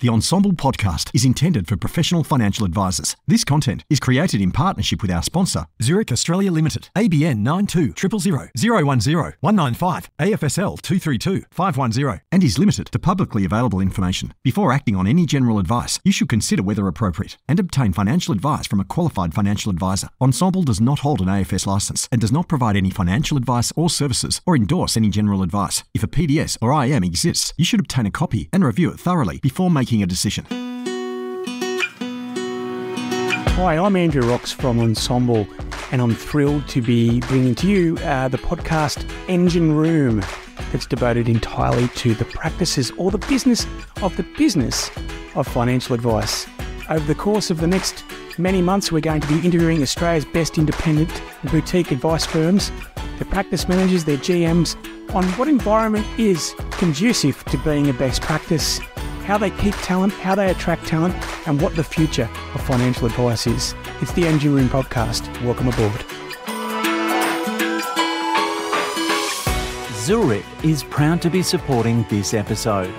The Ensombl podcast is intended for professional financial advisors. This content is created in partnership with our sponsor, Zurich Australia Limited, ABN 92 000 010 195 AFSL 232 510, and is limited to publicly available information. Before acting on any general advice, you should consider whether appropriate and obtain financial advice from a qualified financial advisor. Ensombl does not hold an AFS license and does not provide any financial advice or services or endorse any general advice. If a PDS or IM exists, you should obtain a copy and review it thoroughly before making a decision. Hi, I'm Andrew Rocks from Ensombl, and I'm thrilled to be bringing to you uh, the podcast Engine Room that's devoted entirely to the practices or the business of the business of financial advice. Over the course of the next many months, we're going to be interviewing Australia's best independent boutique advice firms, their practice managers, their GMs, on what environment is conducive to being a best practice how they keep talent, how they attract talent, and what the future of financial advice is. It's the Engine Room podcast. Welcome aboard. Zurich is proud to be supporting this episode.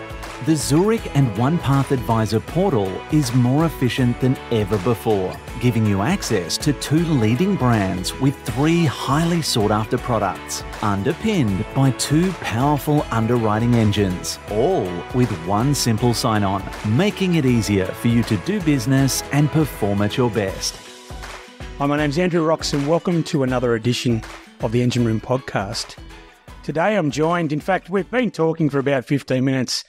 The Zurich and OnePath Advisor portal is more efficient than ever before, giving you access to two leading brands with three highly sought after products, underpinned by two powerful underwriting engines, all with one simple sign on, making it easier for you to do business and perform at your best. Hi, my name's Andrew Rocks, and welcome to another edition of the Engine Room podcast. Today I'm joined, in fact, we've been talking for about 15 minutes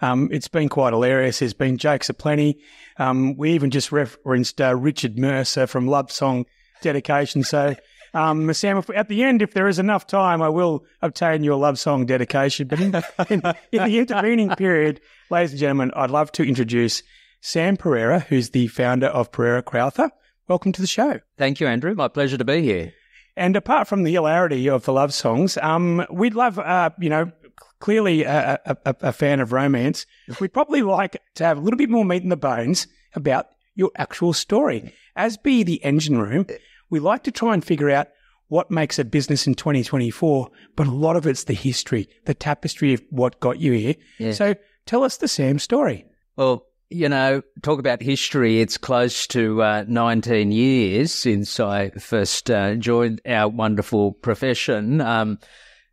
um, it's been quite hilarious. There's been jokes aplenty. Um, we even just referenced uh, Richard Mercer from Love Song Dedication. So, um, Sam, if, at the end, if there is enough time, I will obtain your love song dedication. But in, in, in the intervening period, ladies and gentlemen, I'd love to introduce Sam Perera, who's the founder of Perera Crowther. Welcome to the show. Thank you, Andrew. My pleasure to be here. And apart from the hilarity of the love songs, um, we'd love, uh, you know, clearly a, a, a, fan of romance, we'd probably like to have a little bit more meat in the bones about your actual story. As be the engine room, we like to try and figure out what makes a business in 2024, but a lot of it's the history, the tapestry of what got you here. Yeah. So tell us the Sam story. Well, you know, talk about history. It's close to uh, 19 years since I first uh, joined our wonderful profession. Um,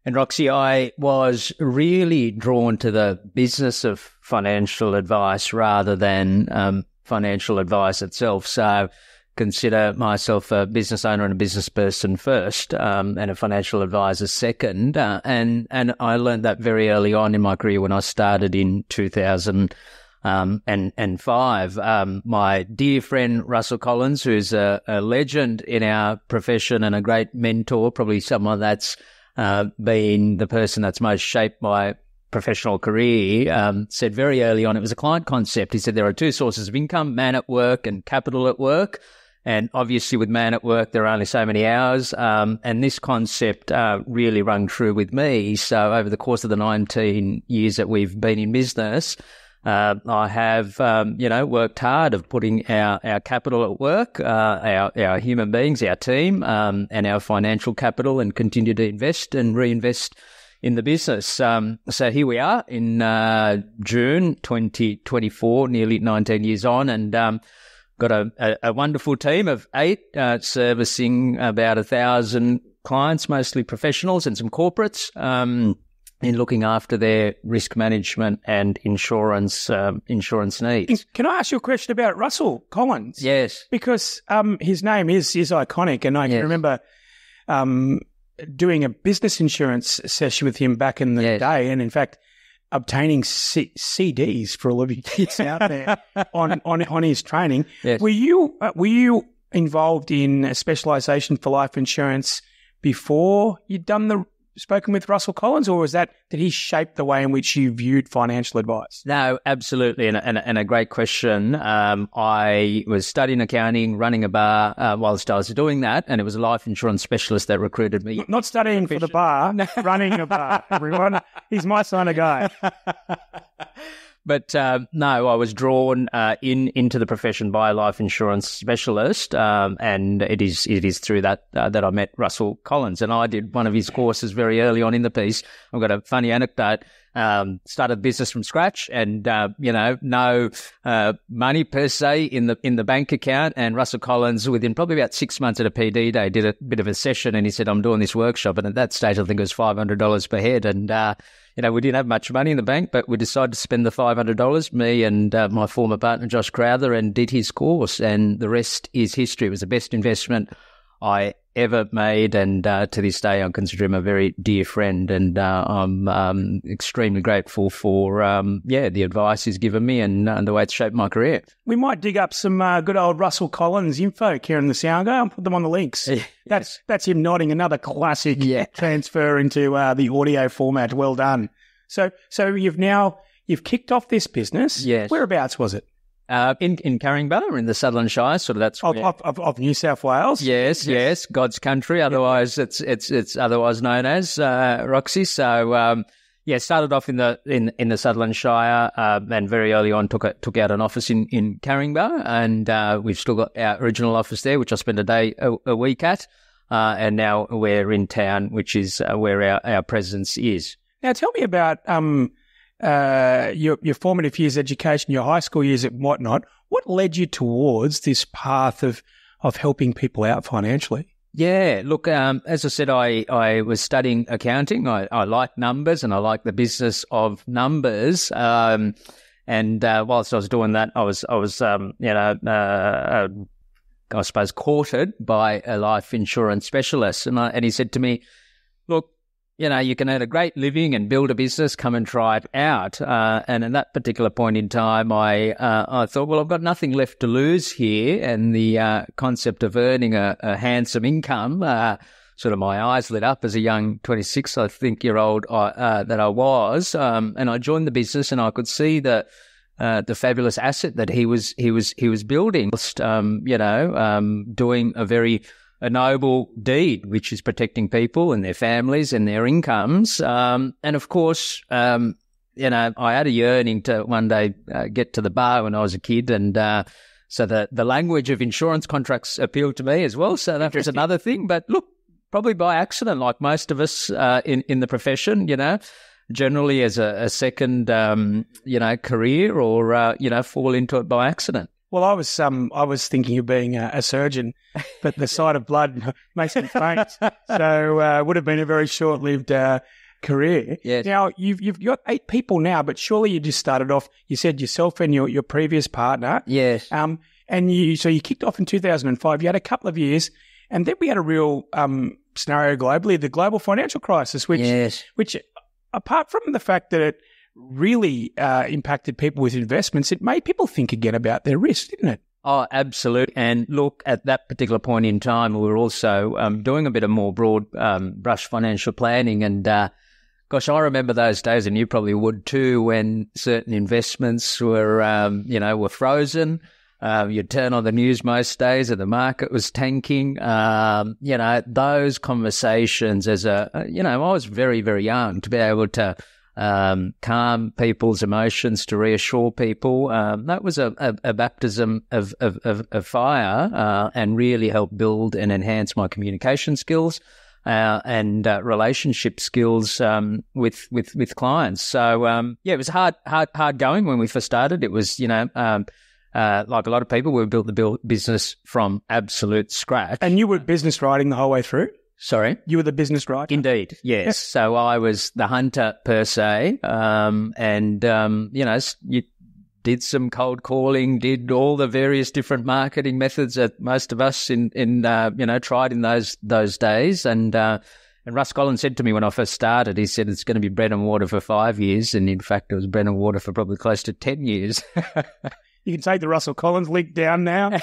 and Roxy, I was really drawn to the business of financial advice rather than um, financial advice itself. So consider myself a business owner and a business person first, um, and a financial advisor second. Uh, and and I learned that very early on in my career when I started in 2000. Um, and and five, um, my dear friend Russell Collins, who's a, a legend in our profession and a great mentor, probably someone that's uh, being the person that's most shaped my professional career, um, said very early on it was a client concept. He said there are two sources of income, man at work and capital at work. And obviously, with man at work, there are only so many hours. Um, and this concept uh, really rung true with me. So, over the course of the 19 years that we've been in business, uh, I have, um, you know, worked hard of putting our, our capital at work, uh, our, our human beings, our team, um, and our financial capital and continue to invest and reinvest in the business. Um, so here we are in, uh, June 2024, nearly 19 years on and, um, got a, a, a, wonderful team of eight, uh, servicing about a thousand clients, mostly professionals and some corporates. Um, in looking after their risk management and insurance um, insurance needs. Can I ask you a question about Russell Collins? Yes, because um, his name is is iconic, and I yes. can remember um, doing a business insurance session with him back in the yes. day, and in fact. Obtaining C- CDs for all of you kids out there on, on on his training. Yes. Were you uh, were you involved in a specialisation for life insurance before you'd done the spoken with Russell Collins, or was that did he shape the way in which you viewed financial advice? No, absolutely, and, and, and a great question. Um, I was studying accounting, running a bar uh, whilst I was doing that, and it was a life insurance specialist that recruited me. Not studying for the bar, running a bar. Everyone, he's my kind of guy. but uh, no, I was drawn uh, in into the profession by a life insurance specialist, um, and it is it is through that uh, that I met Russell Collins, and I did one of his courses very early on in the piece. I've got a funny anecdote. Um, started business from scratch, and uh, you know, no uh, money per se in the in the bank account. And Russell Collins, within probably about six months at a PD day, did a bit of a session, and he said, "I'm doing this workshop." And at that stage, I think it was five hundred dollars per head, and uh, you know, we didn't have much money in the bank, but we decided to spend the $500, me and uh, my former partner, Josh Crowther, and did his course. And the rest is history. It was the best investment I ever made. And uh, to this day, I consider him a very dear friend. And uh, I'm um, extremely grateful for, um, yeah, the advice he's given me and, and, the way it's shaped my career. We might dig up some uh, good old Russell Collins info, Kieran the Sound guy, and put them on the links. that's that's him nodding another classic yeah. transfer into uh, the audio format. Well done. So so you've now you've kicked off this business. Yes. Whereabouts was it? Uh, in in Caringbah, in the Sutherland Shire, sort of that's of, of, of, of, New South Wales. Yes, yes, yes, God's country. Otherwise, it's it's it's otherwise known as uh, Roxy. So um, yeah, started off in the in in the Sutherland Shire, uh, and very early on took a, took out an office in in Caringbah, and uh, we've still got our original office there, which I spend a day a, a week at, uh, and now we're in town, which is uh, where our our presence is. Now, tell me about um uh, your, your formative years, education, your high school years, and whatnot. What led you towards this path of of helping people out financially? Yeah, look, um, as I said, I, I was studying accounting. I, I like numbers and I like the business of numbers. Um, and uh, whilst I was doing that, I was I was um, you know uh, uh, I suppose courted by a life insurance specialist, and I, and he said to me, "Look, you know, you can earn a great living and build a business, come and try it out. Uh, and at that particular point in time, I uh, I thought, well, I've got nothing left to lose here, and the uh, concept of earning a, a handsome income. Uh, sort of my eyes lit up as a young 26, I think, year old uh, uh, that I was, um, and I joined the business, and I could see the the fabulous asset that he was he was he was building. Um, you know, um, doing a very a noble deed, which is protecting people and their families and their incomes. Um, and of course, um, you know, I had a yearning to one day uh, get to the bar when I was a kid, and uh, so the the language of insurance contracts appealed to me as well. So that was another thing. But look, probably by accident, like most of us uh, in in the profession, you know. Generally, as a, a second, um, you know, career, or uh, you know, fall into it by accident. Well, I was um, I was thinking of being a, a surgeon, but the sight of blood makes me faint. so uh, would have been a very short lived uh, career. Yes. Now you've you've got eight people now, but surely you just started off. You said yourself and your your previous partner. Yes. Um, and you so you kicked off in 2005. You had a couple of years, and then we had a real um scenario globally, the global financial crisis, which yes. which apart from the fact that it really uh, impacted people with investments, it made people think again about their risk, didn't it? Oh, absolutely. And look, at that particular point in time, we were also um, doing a bit of more broad um, brush financial planning. And uh, gosh, I remember those days, and you probably would too, when certain investments were, um, you know, were frozen. Uh, you'd turn on the news most days, and the market was tanking. Um, you know, those conversations as a, you know, I was very, very young to be able to um, calm people's emotions, to reassure people. Um, that was a, a, a baptism of, of, of, of fire uh, and really helped build and enhance my communication skills. Uh, and uh, relationship skills um, with with with clients. So um, yeah, it was hard hard hard going when we first started. It was you know um, uh, like a lot of people, we built the business from absolute scratch. And you were business writing the whole way through. Sorry? You were the business writer? Indeed, yes. so I was the hunter per se. Um, and, um, you know, you did some cold calling, did all the various different marketing methods that most of us in, in, uh, you know, tried in those, those days. And, uh, and Russ Collins said to me when I first started, he said it's going to be bread and water for five years. And in fact, it was bread and water for probably close to 10 years. You can take the Russell Collins link down now.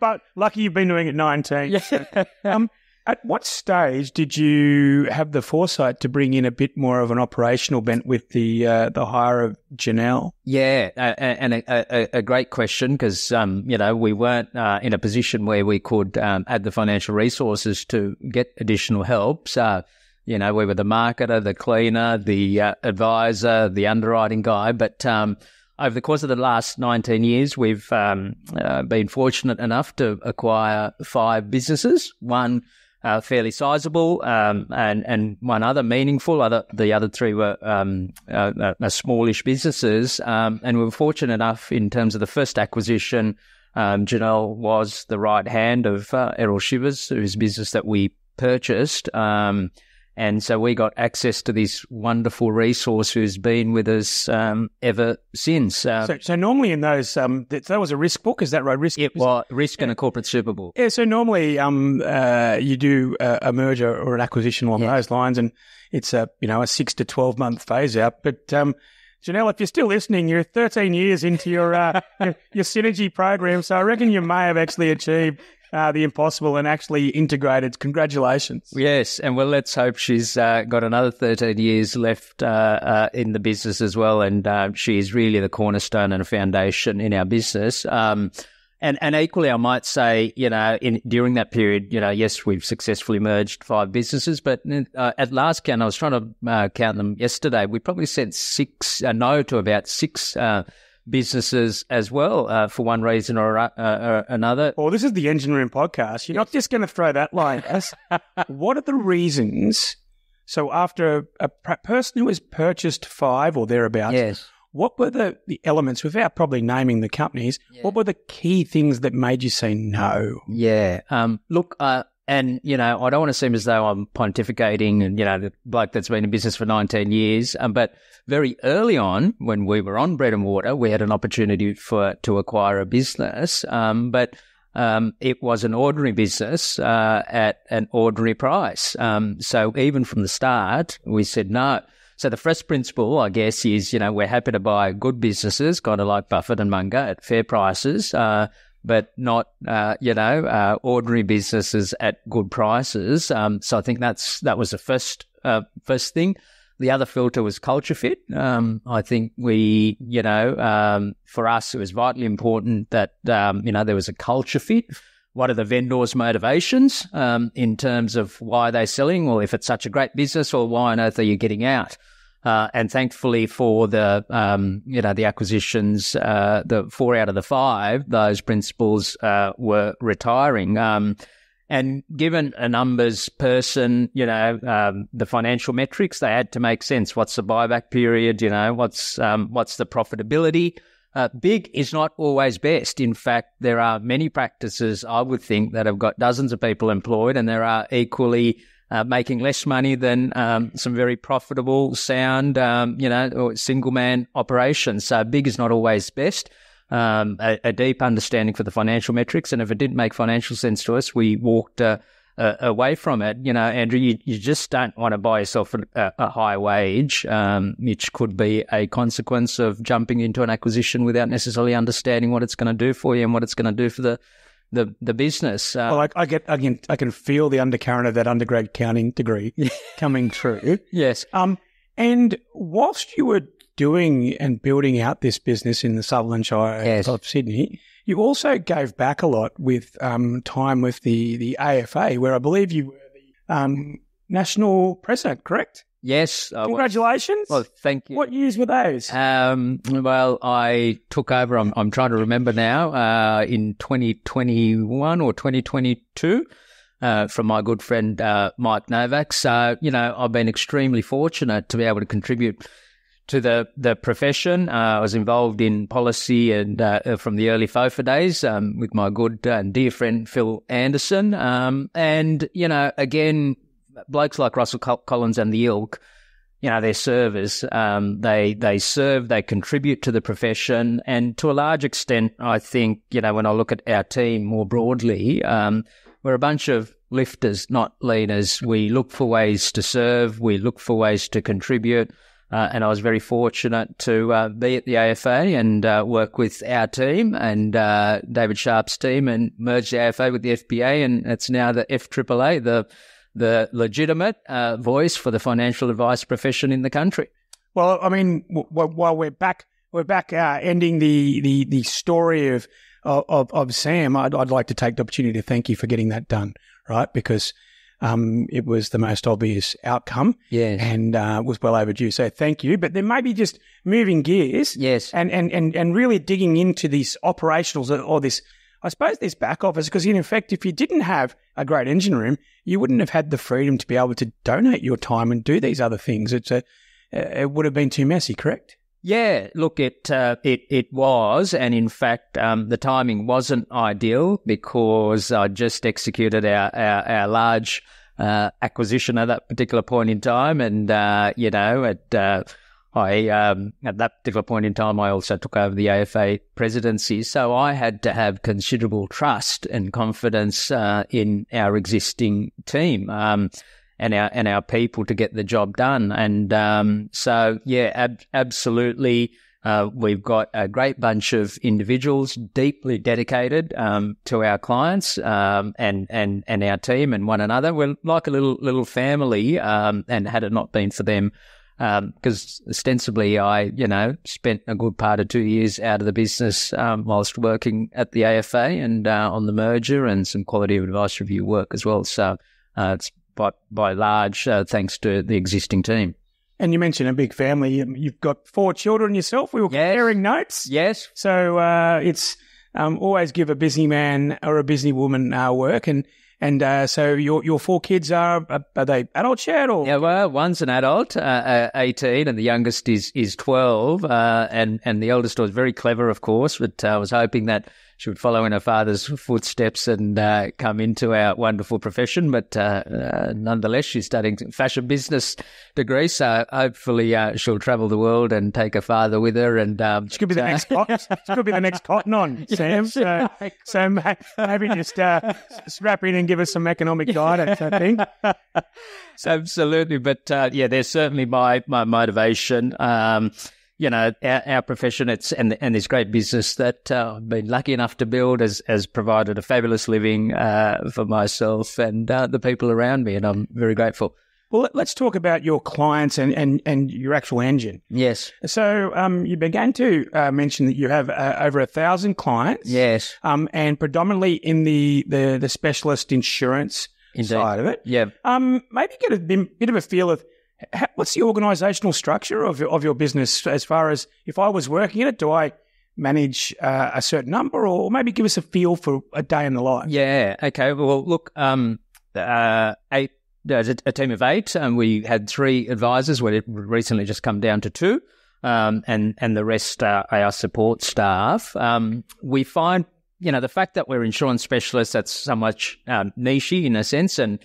but lucky you've been doing it 19. Yeah. um, at what stage did you have the foresight to bring in a bit more of an operational bent with the uh, the hire of Janelle? Yeah, uh, and a, a, a, great question because um, you know we weren't uh, in a position where we could um, add the financial resources to get additional help. So You know, we were the marketer, the cleaner, the uh, advisor, the underwriting guy. But um, over the course of the last 19 years, we've um, uh, been fortunate enough to acquire five businesses. One uh, fairly sizable, um, and and one other meaningful. Other the other three were um, uh, uh, uh, smallish businesses, um, and we were fortunate enough in terms of the first acquisition. Um, Janelle was the right hand of uh, Errol Shivers, whose business that we purchased. Um, and so we got access to this wonderful resource who's been with us um, ever since. Uh, so, so, normally in those, um, that, that, was a risk book, is that right? Risk, it was risk yeah. and a corporate super book. Yeah. So normally, um, uh, you do a, a, merger or an acquisition along yeah. those lines, and it's a you know a six to twelve month phase out. But um, Janelle, if you're still listening, you're 13 years into your, uh, your, your synergy program, so I reckon you may have actually achieved uh, the impossible and actually integrated. Congratulations. Yes, and well, let's hope she's uh, got another 13 years left uh, uh in the business as well. And uh, she is really the cornerstone and a foundation in our business. Um, and, and equally, I might say, you know, in during that period, you know, yes, we've successfully merged five businesses, but uh, at last count, I was trying to count them yesterday. We probably said six, no to about six businesses as well uh, for one reason or, uh, or, another. Well, this is the Engine Room podcast. You're not just going to throw that line. what are the reasons? So, after a, a person who has purchased five or thereabouts, yes. what were the, the elements, without probably naming the companies, yeah. what were the key things that made you say no? Yeah. Um, look, uh, and, you know, I don't want to seem as though I'm pontificating and, you know, the bloke that's been in business for 19 years. Um, but very early on, when we were on bread and water, we had an opportunity for, to acquire a business. Um, but, um, it was an ordinary business, uh, at an ordinary price. Um, so even from the start, we said no. So the first principle, I guess, is, you know, we're happy to buy good businesses, kind of like Buffett and Munger at fair prices. Uh, but not, uh, you know, uh, ordinary businesses at good prices. Um, so I think that's that was the first uh, first thing. The other filter was culture fit. Um, I think we, you know, um, for us, it was vitally important that, um, you know, there was a culture fit. What are the vendors' motivations um, in terms of why they're selling? Well, if it's such a great business, or why on earth are you getting out? Uh, and thankfully for the, um, you know, the acquisitions, uh, the four out of the five, those principals, uh, were retiring. Um, and given a numbers person, you know, um, the financial metrics, they had to make sense. What's the buyback period? You know, what's, um, what's the profitability? Uh, big is not always best. In fact, there are many practices I would think that have got dozens of people employed and there are equally uh, making less money than um, some very profitable, sound, um, you know, single man operations. So big is not always best. Um, a, a, deep understanding for the financial metrics, and if it didn't make financial sense to us, we walked uh, uh, away from it. You know, Andrew, you, you just don't want to buy yourself a, a high wage, um, which could be a consequence of jumping into an acquisition without necessarily understanding what it's going to do for you and what it's going to do for the the the business. Uh, well, I, I, get I can I can feel the undercurrent of that undergrad accounting degree coming through. Yes. Um, and whilst you were doing and building out this business in the Sutherland Shire yes. of Sydney, you also gave back a lot with um, time with the the AFA, where I believe you were the um, national president, correct? Yes. Uh, Congratulations. Well, thank you. What years were those? Um, well, I took over, I'm, I'm trying to remember now, uh, in 2021 or 2022. Uh, from my good friend uh, Mike Novak. So, you know, I've been extremely fortunate to be able to contribute to the the profession. Uh, I was involved in policy and uh, from the early FOFA days um, with my good and dear friend Phil Anderson. Um, and you know, again, blokes like Russell Collins and the ilk, you know, they're servers. Um, they they serve, they contribute to the profession, and to a large extent, I think you know when I look at our team more broadly, um, we're a bunch of lifters, not leaders. We look for ways to serve, we look for ways to contribute. Uh, and I was very fortunate to uh, be at the AFA and uh, work with our team and uh, David Sharp's team and merge the AFA with the FPA, and it's now the FAAA, the the legitimate uh, voice for the financial advice profession in the country. Well, I mean, w- while we're back, we're back uh, ending the, the, the story of, of, of Sam. I'd, I'd like to take the opportunity to thank you for getting that done, right? Because um, it was the most obvious outcome Yes. and uh, was well overdue. So thank you. But then maybe just moving gears Yes. and, and, and, and really digging into these operationals or- or this, I suppose, this back office, because in effect, if you didn't have a great engine room, you wouldn't have had the freedom to be able to donate your time and do these other things. It's a, it would have been too messy, correct? Yeah, look, it uh, it it was, and in fact, um, the timing wasn't ideal because I just executed our our, our large uh, acquisition at that particular point in time, and uh, you know, at uh, I um, at that particular point in time, I also took over the AFA presidency, so I had to have considerable trust and confidence uh, in our existing team. Um, and our and our people to get the job done. And um, so, yeah, ab- absolutely. Uh, we've got a great bunch of individuals deeply dedicated um, to our clients um, and and and our team and one another. We're like a little little family. Um, and had it not been for them, because ostensibly I, you know, spent a good part of two years out of the business um, whilst working at the AFA and uh, on the merger and some quality of advice review work as well. So uh, it's by by large uh, thanks to the existing team. And you mentioned a big family. Um, You've got four children yourself. We were Yes. comparing notes. Yes, So uh, it's um, always give a busy man or a busy woman uh, work. And and uh, so your your four kids are are they adults yet or Yeah, well, one's an adult, uh, uh, eighteen, and the youngest is is twelve. Uh, and and the eldest was very clever, of course, but uh, I was hoping that she would follow in her father's footsteps and uh, come into our wonderful profession. But uh, uh, nonetheless, she's studying fashion business degree, so hopefully uh, she'll travel the world and take her father with her. And um, This could be the next cot- this could be the next cotton on, Sam. So, so maybe just uh, strap in and give us some economic guidance. I think. Absolutely, but uh, yeah, there's certainly my my motivation. Um, you know, our, our profession, it's and and this great business that uh, I've been lucky enough to build has has provided a fabulous living uh, for myself and uh, the people around me, and I'm very grateful. Well, let- let's talk about your clients and, and, and your actual engine. Yes, So, um, you began to uh, mention that you have uh, over a thousand clients. yes, Um, and predominantly in the, the, the specialist insurance Indeed. side of it. yeah. Um, maybe get a bit, bit of a feel of how, what's the organisational structure of your, of your business as far as if I was working in it, do I manage uh, a certain number or maybe give us a feel for a day in the life? Yeah. Okay. Well, look, um, uh, eight, there's a, a team of eight, and we had three advisors. We recently just come down to two, um, and and the rest are our support staff. Um, we find, you know, the fact that we're insurance specialists, that's so much um, nichey in a sense, and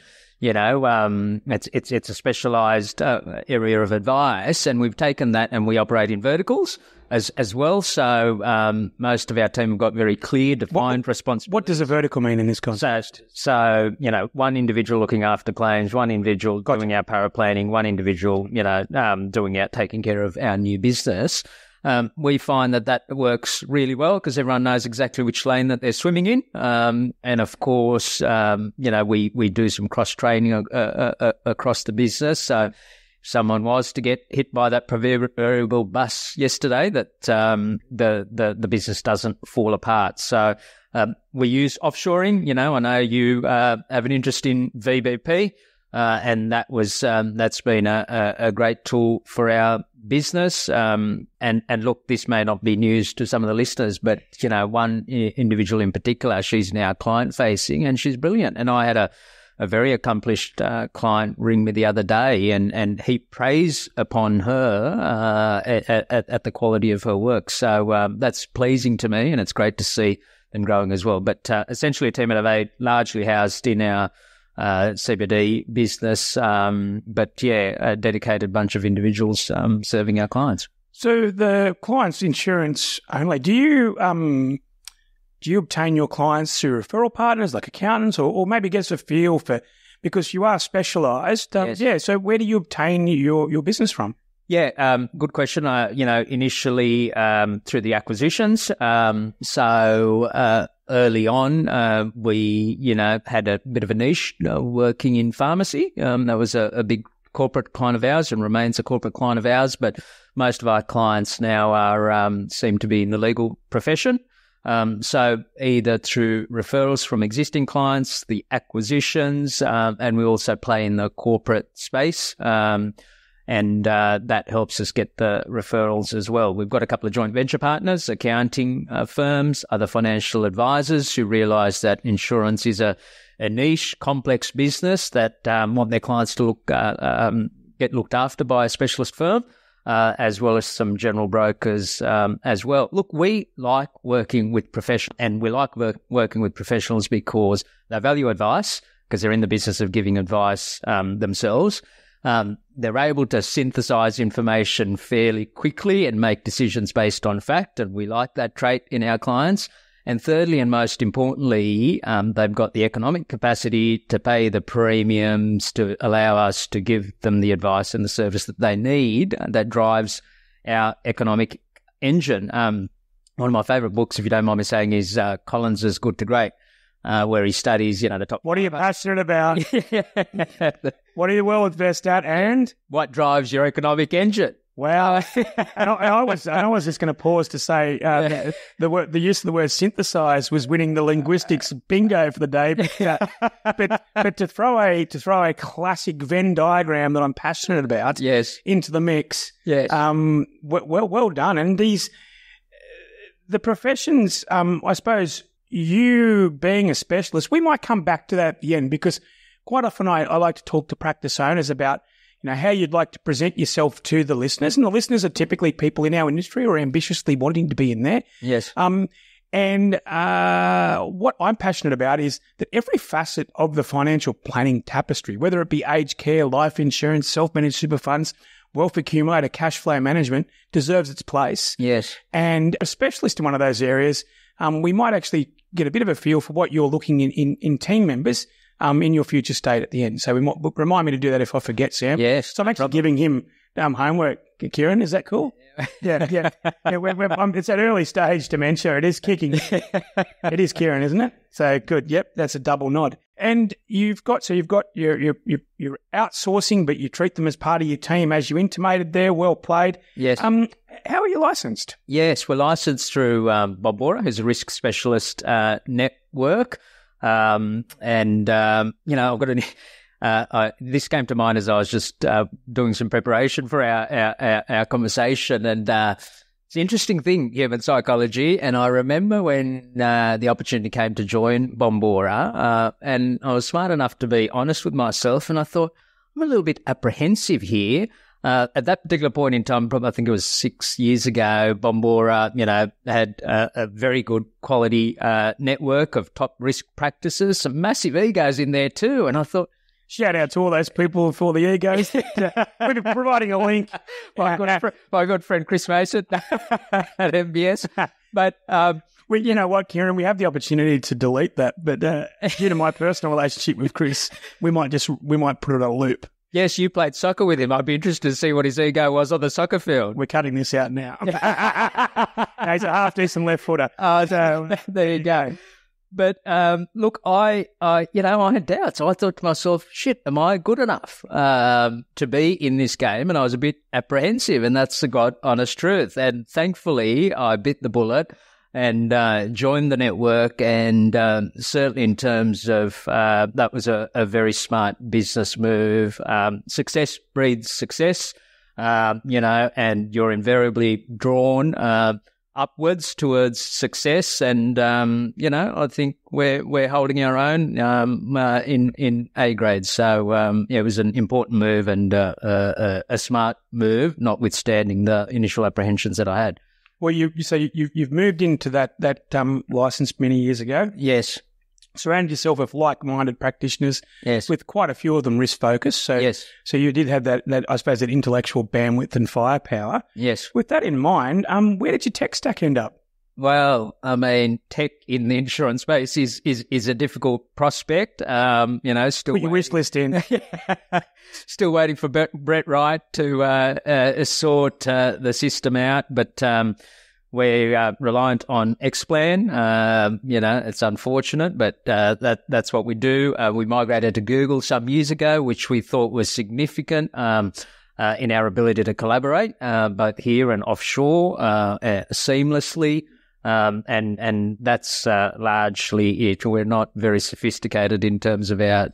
you know, um, it's it's it's a specialised uh, area of advice, and we've taken that and we operate in verticals as as well. So um, most of our team have got very clear, defined responsibilities. What does a vertical mean in this context? So, so you know, one individual looking after claims, one individual doing our power planning, one individual, you know, um, doing out taking care of our new business. Um, we find that that works really well because everyone knows exactly which lane that they're swimming in. Um, and of course, um, you know, we, we do some cross training uh, uh, uh, across the business. So if someone was to get hit by that proverbial bus yesterday, that um, the, the, the business doesn't fall apart. So um, we use offshoring. You know, I know you uh, have an interest in VBP. Uh, and that was um, that's been a, a, great tool for our business. Um, and and look, this may not be news to some of the listeners, but you know, one individual in particular, she's now client facing, and she's brilliant. And I had a a very accomplished uh, client ring me the other day, and and he praise upon her uh, at, at, at the quality of her work. So um, that's pleasing to me, and it's great to see them growing as well. But uh, essentially, a team of eight, largely housed in our uh, CBD business, um, but yeah, a dedicated bunch of individuals um, serving our clients. So the client's insurance only. Do you um do you obtain your clients through referral partners like accountants, or, or maybe get us a feel for because you are specialised? Um, Yes. Yeah. So where do you obtain your your business from? Yeah, um, good question. Uh, you know, initially um, through the acquisitions. Um, so uh, early on, uh, we, you know, had a bit of a niche uh, working in pharmacy. Um, that was a, a big corporate client of ours and remains a corporate client of ours. But most of our clients now are um, seem to be in the legal profession. Um, so either through referrals from existing clients, the acquisitions, um, and we also play in the corporate space. And uh, that helps us get the referrals as well. We've got a couple of joint venture partners, accounting uh, firms, other financial advisors who realise that insurance is a, a niche, complex business that um, want their clients to look uh, um, get looked after by a specialist firm uh, as well as some general brokers um, as well. Look, we like working with professionals, and we like work, working with professionals because they value advice because they're in the business of giving advice um, themselves. Um, they're able to synthesize information fairly quickly and make decisions based on fact, and we like that trait in our clients. And thirdly, and most importantly, um, they've got the economic capacity to pay the premiums to allow us to give them the advice and the service that they need that drives our economic engine. Um, one of my favorite books, if you don't mind me saying, is uh, Collins's Good to Great. Uh, where he studies, you know, the top. What are you passionate about? what are you well versed at, and what drives your economic engine? Wow, and I, I, was I was just going to pause to say uh, the word, the use of the word synthesize was winning the linguistics bingo for the day. But, uh, but, but to throw a to throw a classic Venn diagram that I'm passionate about, yes, into the mix, yes, um, well well done. And these the professions, um, I suppose you being a specialist, we might come back to that at the end because quite often I, I like to talk to practice owners about you know, how you'd like to present yourself to the listeners. And the listeners are typically people in our industry or ambitiously wanting to be in there. Yes. Um, and uh, what I'm passionate about is that every facet of the financial planning tapestry, whether it be aged care, life insurance, self-managed super funds, wealth accumulator, cash flow management, deserves its place. Yes. And a specialist in one of those areas, um, we might actually get a bit of a feel for what you're looking in, in, in team members um, in your future state at the end. So we might, remind me to do that if I forget, Sam. Yes. So I'm actually giving him um, homework, Kieran. Is that cool? yeah, yeah. yeah we're, we're, um, it's at early stage dementia. It is kicking. it is Kieran, isn't it? So good. Yep, that's a double nod. And you've got so you've got your your your, outsourcing, but you treat them as part of your team, as you intimated there. Well played. Yes. Um, how are you licensed? Yes, we're licensed through um, Bombora, who's a risk specialist uh, network. Um, and, um, you know, I've got an, uh, I, this came to mind as I was just uh, doing some preparation for our, our, our, our conversation. And uh, it's an interesting thing, human psychology. And I remember when uh, the opportunity came to join Bombora, uh, and I was smart enough to be honest with myself. And I thought, I'm a little bit apprehensive here. Uh, at that particular point in time, probably I think it was six years ago, Bombora, you know, had a, a very good quality uh, network of top risk practices, some massive egos in there too. And I thought, Shout out to all those people for the egos. We're providing a link. my, good fr- my good friend Chris Mason at MBS. But um, we, you know what, Kieran, we have the opportunity to delete that, but uh, due to my personal relationship with Chris, we might just we might put it on a loop. Yes, you played soccer with him. I'd be interested to see what his ego was on the soccer field. We're cutting this out now. he's a half decent left footer. Oh, so there you go. But um, look, I, I, you know, I had doubts. I thought to myself, "Shit, am I good enough um, to be in this game?" And I was a bit apprehensive, and that's the god honest truth. And thankfully, I bit the bullet and uh, joined the network. And um, certainly, in terms of uh, that, was a, a, very smart business move. Um, success breeds success, uh, you know, and you're invariably drawn uh, upwards towards success. And um, you know, I think we're we're holding our own um, uh, in in A grade. So um, yeah, it was an important move and uh, a, a smart move, notwithstanding the initial apprehensions that I had. Well, you, you so you, you've moved into that that um, license many years ago. Yes. Surrounded yourself with like-minded practitioners. Yes. With quite a few of them risk focused. So yes. So you did have that, that I suppose that intellectual bandwidth and firepower. Yes. With that in mind, um, where did your tech stack end up? Well, I mean, tech in the insurance space is is, is a difficult prospect. Um, you know, still put your wish list in. still waiting for Brett Wright to uh, uh, sort uh, the system out, but um, we're uh, reliant on Xplan. Uh, you know, it's unfortunate, but uh, that that's what we do. we migrated to Google some years ago, which we thought was significant. Um, in our ability to collaborate, both here and offshore, seamlessly. Um, and and that's uh, largely it. We're not very sophisticated in terms of our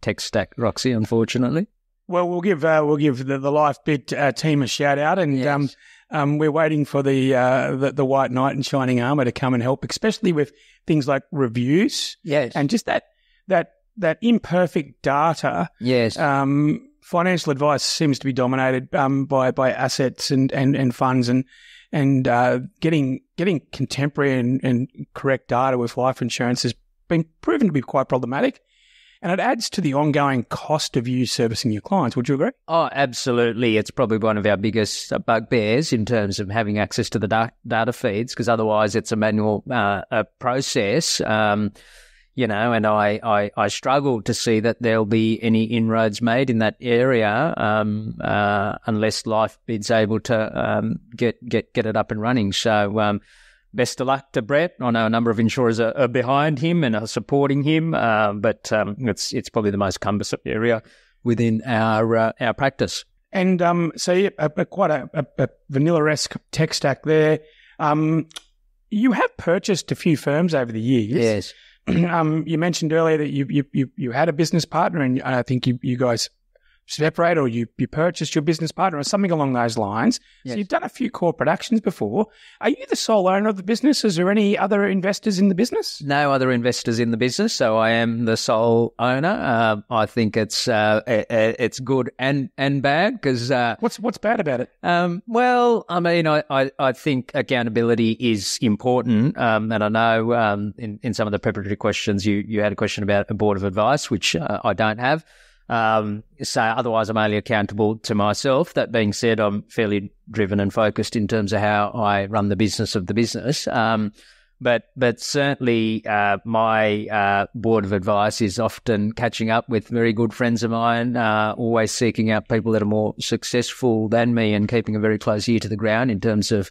tech stack, Roxy, unfortunately. Well, we'll give uh, we'll give the, the LifeBit uh, team a shout out, and Yes. um, um, we're waiting for the, uh, the the white knight in shining armor to come and help, especially with things like reviews Yes. and just that that that imperfect data. yes. Um, financial advice seems to be dominated um, by by assets and, and, and funds and and uh, getting getting contemporary and, and correct data with life insurance has been proven to be quite problematic, and it adds to the ongoing cost of you servicing your clients. Would you agree? Oh, absolutely. It's probably one of our biggest uh, bugbears in terms of having access to the data feeds because otherwise it's a manual uh, a process. Um, you know, and I, I, I struggle to see that there'll be any inroads made in that area um, uh, unless LifeBid's able to um, get, get, get it up and running. So, um, best of luck to Brett. I know a number of insurers are, are behind him and are supporting him, uh, but um, it's it's probably the most cumbersome area within our uh, our practice. And um, so yeah, a, a, quite a, a, a vanilla esque tech stack there. Um, you have purchased a few firms over the years. um, you mentioned earlier that you, you you you had a business partner, and I think you you guys separated or you you purchased your business partner or something along those lines. Yes. So you've done a few corporate actions before. Are you the sole owner of the business? Is there any other investors in the business? No other investors in the business, so I am the sole owner. Uh, I think it's uh, it's good and and bad because uh, What's what's bad about it? Um, well, I mean, I, I, I think accountability is important. Um, and I know um, in, in some of the preparatory questions, you, you had a question about a board of advice, which uh, I don't have. Um, so otherwise, I'm only accountable to myself. That being said, I'm fairly driven and focused in terms of how I run the business of the business. Um, but but certainly uh, my uh, board of advice is often catching up with very good friends of mine, uh, always seeking out people that are more successful than me and keeping a very close ear to the ground in terms of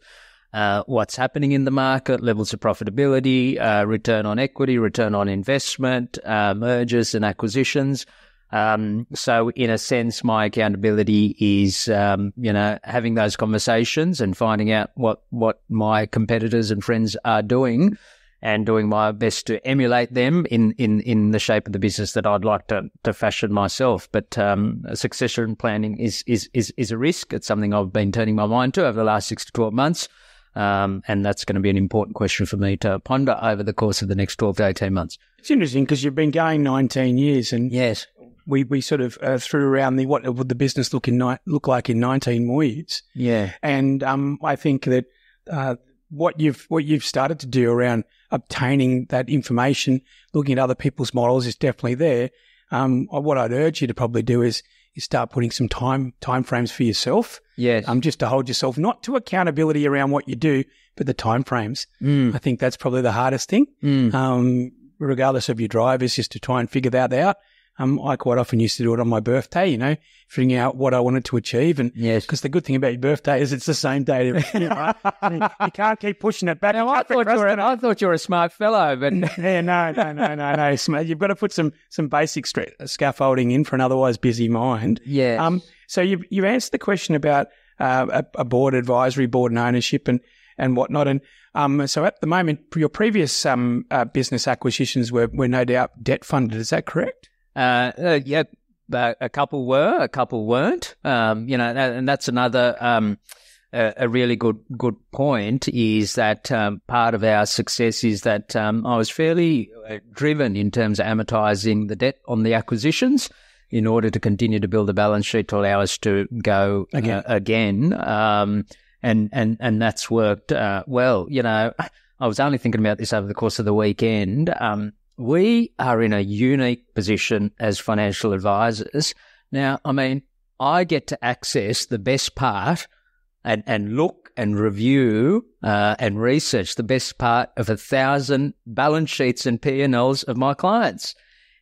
uh, what's happening in the market, levels of profitability, uh, return on equity, return on investment, uh, mergers and acquisitions. Um, so in a sense, my accountability is, um, you know, having those conversations and finding out what, what my competitors and friends are doing and doing my best to emulate them in, in, in the shape of the business that I'd like to, to fashion myself. But, um, succession planning is, is, is, is a risk. It's something I've been turning my mind to over the last six to 12 months. Um, and that's going to be an important question for me to ponder over the course of the next 12 to 18 months. It's interesting because you've been going 19 years, and Yes. We, we sort of uh, threw around the what would the business look in ni- look like in 19 more years. Yeah. And um, I think that uh, what you've what you've started to do around obtaining that information, looking at other people's models, is definitely there. Um, what I'd urge you to probably do is is start putting some time time frames for yourself, Yes. um, just to hold yourself not to accountability around what you do, but the time frames. Mm, I think that's probably the hardest thing. mm. Um, regardless of your drive, is just to try and figure that out. Um, I quite often used to do it on my birthday, you know, figuring out what I wanted to achieve and Yes. because the good thing about your birthday is it's the same day every year, right? you can't keep pushing it back. Now, I thought, you were. I thought you were a smart fellow, but yeah, no, no, no, no, no. You've got to put some some basic stra- scaffolding in for an otherwise busy mind. yeah. Um, so you've you've answered the question about uh, a, a board advisory board and ownership and and whatnot. And um, so at the moment, your previous um uh, business acquisitions were were no doubt debt funded. Is that correct? Uh, uh, yeah, uh, a couple were, a couple weren't. Um, you know, and that's another um, a, a really good good point is that um, part of our success is that um, I was fairly uh, driven in terms of amortizing the debt on the acquisitions in order to continue to build a balance sheet to allow us to go uh, Again. again. Um, and and and that's worked uh, well. You know, I was only thinking about this over the course of the weekend. Um, we are in a unique position as financial advisors. Now, I mean, I get to access the best part and, and look and review uh, and research the best part of a thousand balance sheets and P&Ls of my clients.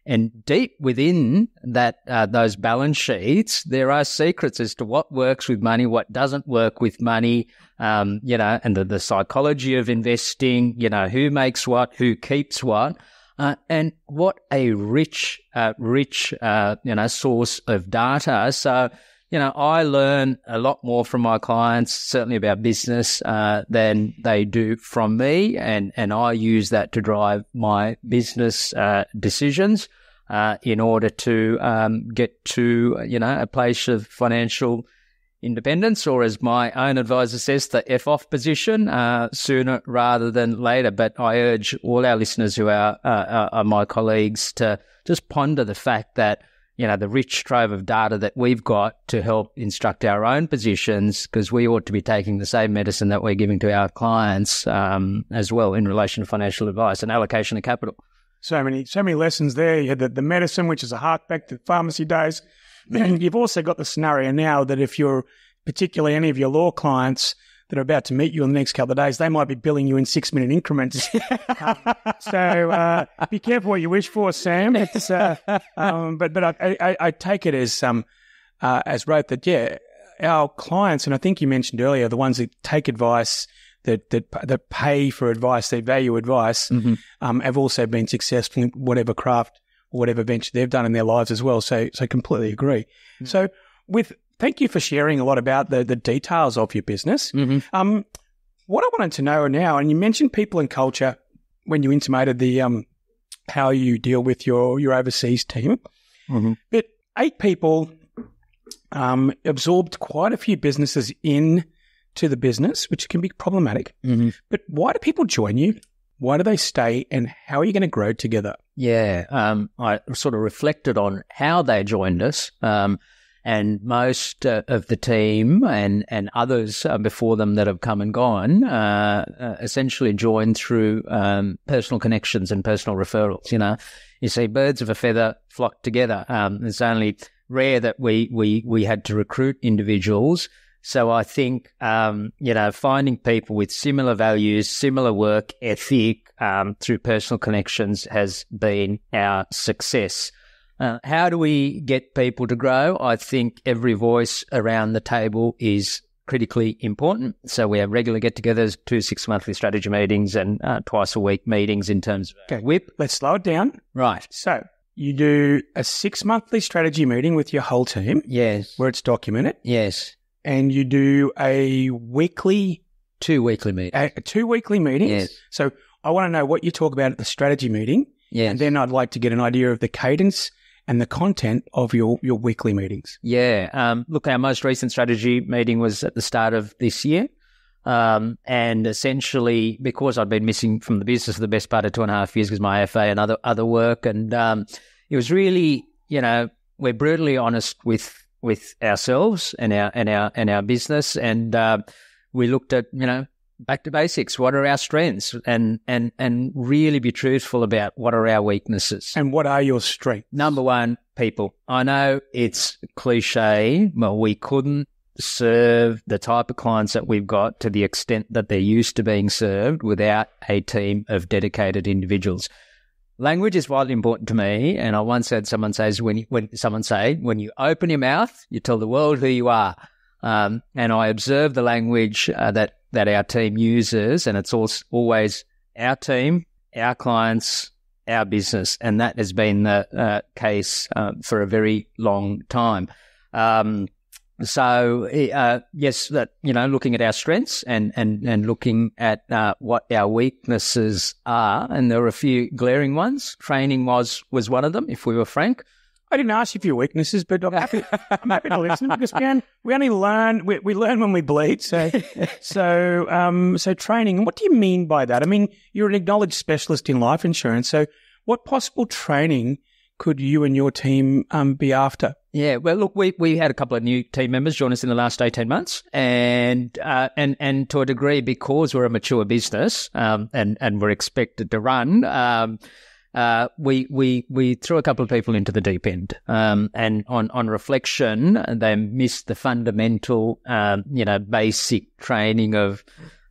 And deep within that, uh, those balance sheets, there are secrets as to what works with money, what doesn't work with money, um, you know, and the, the psychology of investing, you know, who makes what, who keeps what. Uh, and what a rich, uh, rich, uh, you know, source of data. So, you know, I learn a lot more from my clients, certainly about business, uh, than they do from me. And, and I use that to drive my business, uh, decisions, uh, in order to, um, get to, you know, a place of financial independence, or as my own advisor says, the F off position, uh, sooner rather than later. But I urge all our listeners who are, uh, are my colleagues to just ponder the fact that, you know, the rich trove of data that we've got to help instruct our own positions, because we ought to be taking the same medicine that we're giving to our clients um, as well in relation to financial advice and allocation of capital. So many, so many lessons there. You had the, the medicine, which is a hark back to pharmacy days. And you've also got the scenario now that if you're particularly any of your law clients that are about to meet you in the next couple of days, they might be billing you in six minute increments. um, so uh, be careful what you wish for, Sam. It's, uh, um, but but I, I, I, take it as um uh, as wrote that yeah, our clients, and I think you mentioned earlier, the ones that take advice. That, that that pay for advice, they value advice, mm-hmm. um, have also been successful in whatever craft or whatever venture they've done in their lives as well. So so completely agree. Mm-hmm. So with thank you for sharing a lot about the, the details of your business. Mm-hmm. Um, what I wanted to know now, and you mentioned people and culture when you intimated the um, how you deal with your your overseas team, mm-hmm. but eight people um, absorbed quite a few businesses in to the business, which can be problematic. Mm-hmm. But why do people join you? Why do they stay, and how are you going to grow together? Yeah, um, I sort of reflected on how they joined us. Um, and most uh, of the team and and others uh, before them that have come and gone uh, uh, essentially joined through um, personal connections and personal referrals. You know, you see, birds of a feather flock together. Um, it's only rare that we we we had to recruit individuals. So I think um, you know finding people with similar values, similar work ethic um, through personal connections has been our success. Uh, how do we get people to grow? I think every voice around the table is critically important. So we have regular get-togethers, two six monthly strategy meetings, and uh, twice a week meetings in terms of okay. WIP. Let's slow it down. Right. So you do a six monthly strategy meeting with your whole team. Yes. Where it's documented. Yes. And you do a weekly, two weekly meetings, a, two weekly meetings. Yes. So I want to know what you talk about at the strategy meeting. Yes. And then I'd like to get an idea of the cadence and the content of your, your weekly meetings? Yeah. Um, look, our most recent strategy meeting was at the start of this year. Um, and essentially, because I'd been missing from the business for the best part of two and a half years because my FA and other other work, and um, it was really, you know, we're brutally honest with with ourselves and our and our and our business, and uh, we looked at, you know, back to basics. What are our strengths? And, and, and really be truthful about what are our weaknesses. And what are your strengths? Number one, people. I know it's cliche, but we couldn't serve the type of clients that we've got to the extent that they're used to being served without a team of dedicated individuals. Language is vitally important to me, and I once had someone says when you, when someone say when you open your mouth, you tell the world who you are. Um, and I observe the language uh, that that our team uses, and it's always our team, our clients, our business, and that has been the uh, case uh, for a very long time. Um, so uh, yes, that you know, looking at our strengths and and and looking at uh, what our weaknesses are, and there were a few glaring ones. Training was was one of them, if we were frank. I didn't ask you for your weaknesses, but I'm happy, I'm happy to listen because we, we only learn we, we learn when we bleed. So so um so training. What do you mean by that? I mean, you're an acknowledged specialist in life insurance. So what possible training could you and your team um, be after? Yeah, well, look, we we had a couple of new team members join us in the last eighteen months, and uh, and and to a degree, because we're a mature business, um, and and we're expected to run, um, uh, we we we threw a couple of people into the deep end, um, and on on reflection, they missed the fundamental, um, you know, basic training of.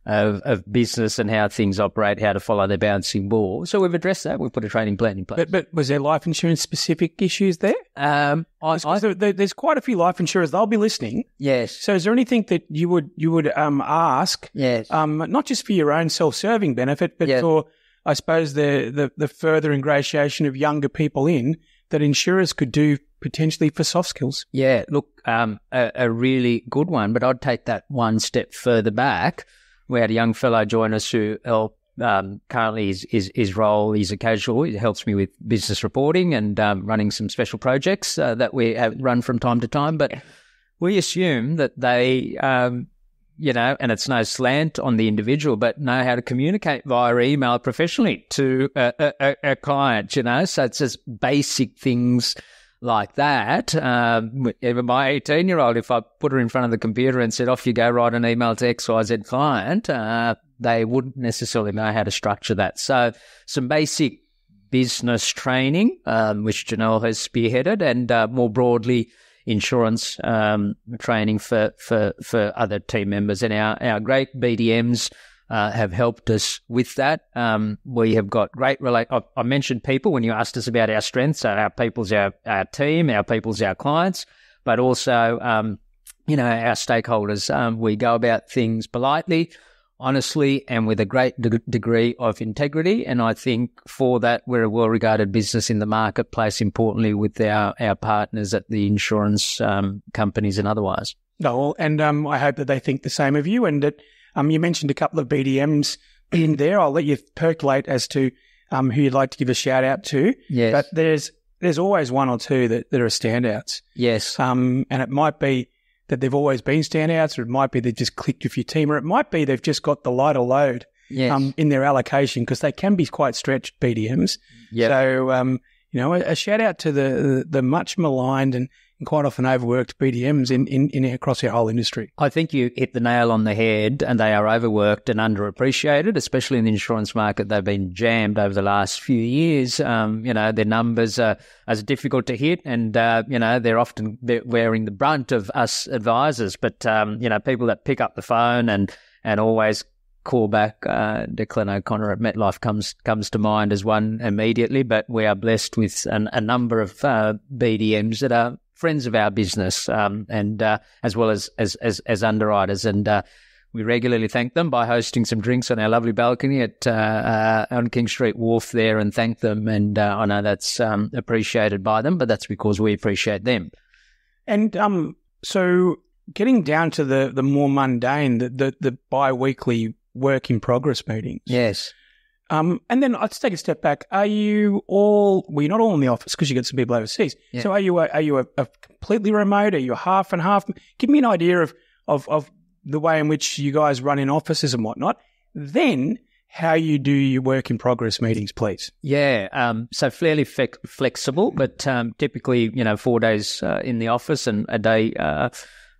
Of, of business and how things operate, how to follow their bouncing ball. So we've addressed that. We've put a training plan in place. But, but was there life insurance specific issues there? Um, I, I, there, there's quite a few life insurers. They'll be listening. Yes. So is there anything that you would you would um, ask? Yes. Um, not just for your own self serving benefit, but yes. for I suppose the, the, the further ingratiation of younger people in that insurers could do potentially for soft skills? Yeah, look, um, a, a, really good one, but I'd take that one step further back. We had a young fellow join us who helped. Um, currently, his, his, his role is a casual. He helps me with business reporting and um, running some special projects uh, that we run from time to time. But we assume that they um, you know, and it's no slant on the individual, but know how to communicate via email professionally to a, a, a client, you know. So it's just basic things like that. Um, even my 18 year old, if I put her in front of the computer and said, off you go, write an email to XYZ client, uh, they wouldn't necessarily know how to structure that. So some basic business training, um, which Janelle has spearheaded, and uh, more broadly, insurance um, training for, for, for other team members. And our, our great BDMs uh, have helped us with that. Um, we have got great relate. I, mentioned people when you asked us about our strengths. Our people's our, our team, our people's our clients, but also, um, you know, our stakeholders. Um, we go about things politely honestly and with a great de- degree of integrity. And I think for that, we're a well regarded business in the marketplace, importantly with our, our partners at the insurance um, companies and otherwise. No, and um, I hope that they think the same of you. And that um, you mentioned a couple of BDMs in there. I'll let you percolate as to um, who you'd like to give a shout out to. Yes. But there's there's always one or two that, that are standouts. Yes. Um, and it might be that they've always been standouts, or it might be they've just clicked with your team, or it might be they've just got the lighter load yes. um, in their allocation because they can be quite stretched BDMs. Yep. So, um, you know, a, a, shout out to the the much maligned and quite often overworked BDMs in, in, in across our whole industry. I think you hit the nail on the head, and they are overworked and underappreciated, especially in the insurance market. They've been jammed over the last few years. Um, you know, their numbers are as difficult to hit, and uh, you know they're often wearing the brunt of us advisors. But um, you know, people that pick up the phone and and always call back uh, Declan O'Connor at MetLife comes comes to mind as one immediately, but we are blessed with an, a number of uh, BDMs that are friends of our business, um, and uh, as well as as as, as underwriters, and uh, we regularly thank them by hosting some drinks on our lovely balcony at uh, uh on King Street Wharf there, and thank them. And uh, I know that's um, appreciated by them, but that's because we appreciate them. And um, so getting down to the the more mundane, the the, the bi-weekly work in progress meetings. Yes. Um, and then let's take a step back. Are you all? Well, you're not all in the office because you got some people overseas. Yeah. So are you? A, are you a, a, completely remote? Are you half and half? Give me an idea of, of of the way in which you guys run in offices and whatnot. Then how you do your work in progress meetings, please. Yeah, um, so fairly flexible, but um, typically, you know, four days uh, in the office and a day uh,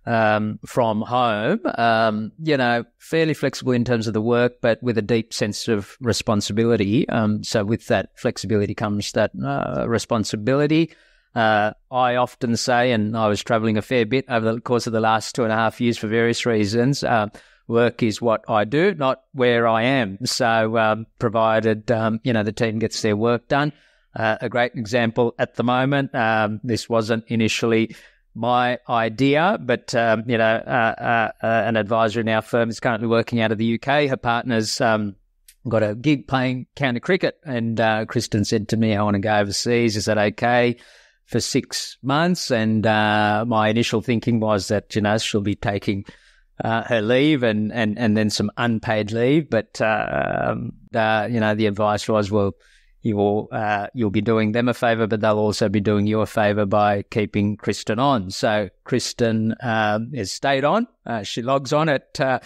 um, from home. Um, you know, fairly flexible in terms of the work, but with a deep sense of responsibility. Um, so with that flexibility comes that uh, responsibility. Uh, I often say, and I was traveling a fair bit over the course of the last two and a half years for various reasons. Uh, work is what I do, not where I am. So, um, provided um, you know the team gets their work done. Uh, a great example at the moment. Um, this wasn't initially my idea, but um, you know, uh, uh, uh, an advisor in our firm is currently working out of the UK. Her partner's um, got a gig playing county cricket, and uh, Kristen said to me, "I want to go overseas. Is that okay?" For six months, and uh, my initial thinking was that you know she'll be taking uh, her leave and, and, and then some unpaid leave. But, um, you know, the advice was, well, you will uh, you'll be doing them a favor, but they'll also be doing you a favor by keeping Kristen on. So Kristen um, has stayed on. Uh, she logs on at uh,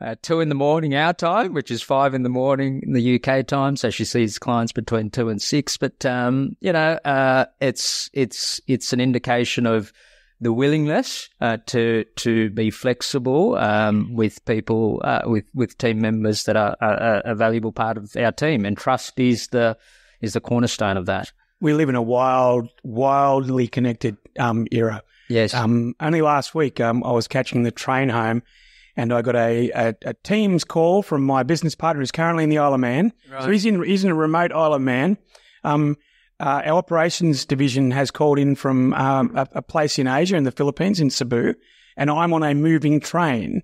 uh, two in the morning our time, which is five in the morning in the UK time. So she sees clients between two and six. But um, you know, uh, it's it's it's an indication of the willingness uh, to to be flexible um, with people with with team members that are, are, a valuable part of our team, and trust is the is the cornerstone of that. We live in a wild, wildly connected um, era. Yes. Um, only last week, um, I was catching the train home, and I got a, a, a, Teams call from my business partner who's currently in the Isle of Man. Right. So he's in he's in a remote Isle of Man. Um, uh, our operations division has called in from um, a, a, place in Asia, in the Philippines, in Cebu, and I'm on a moving train.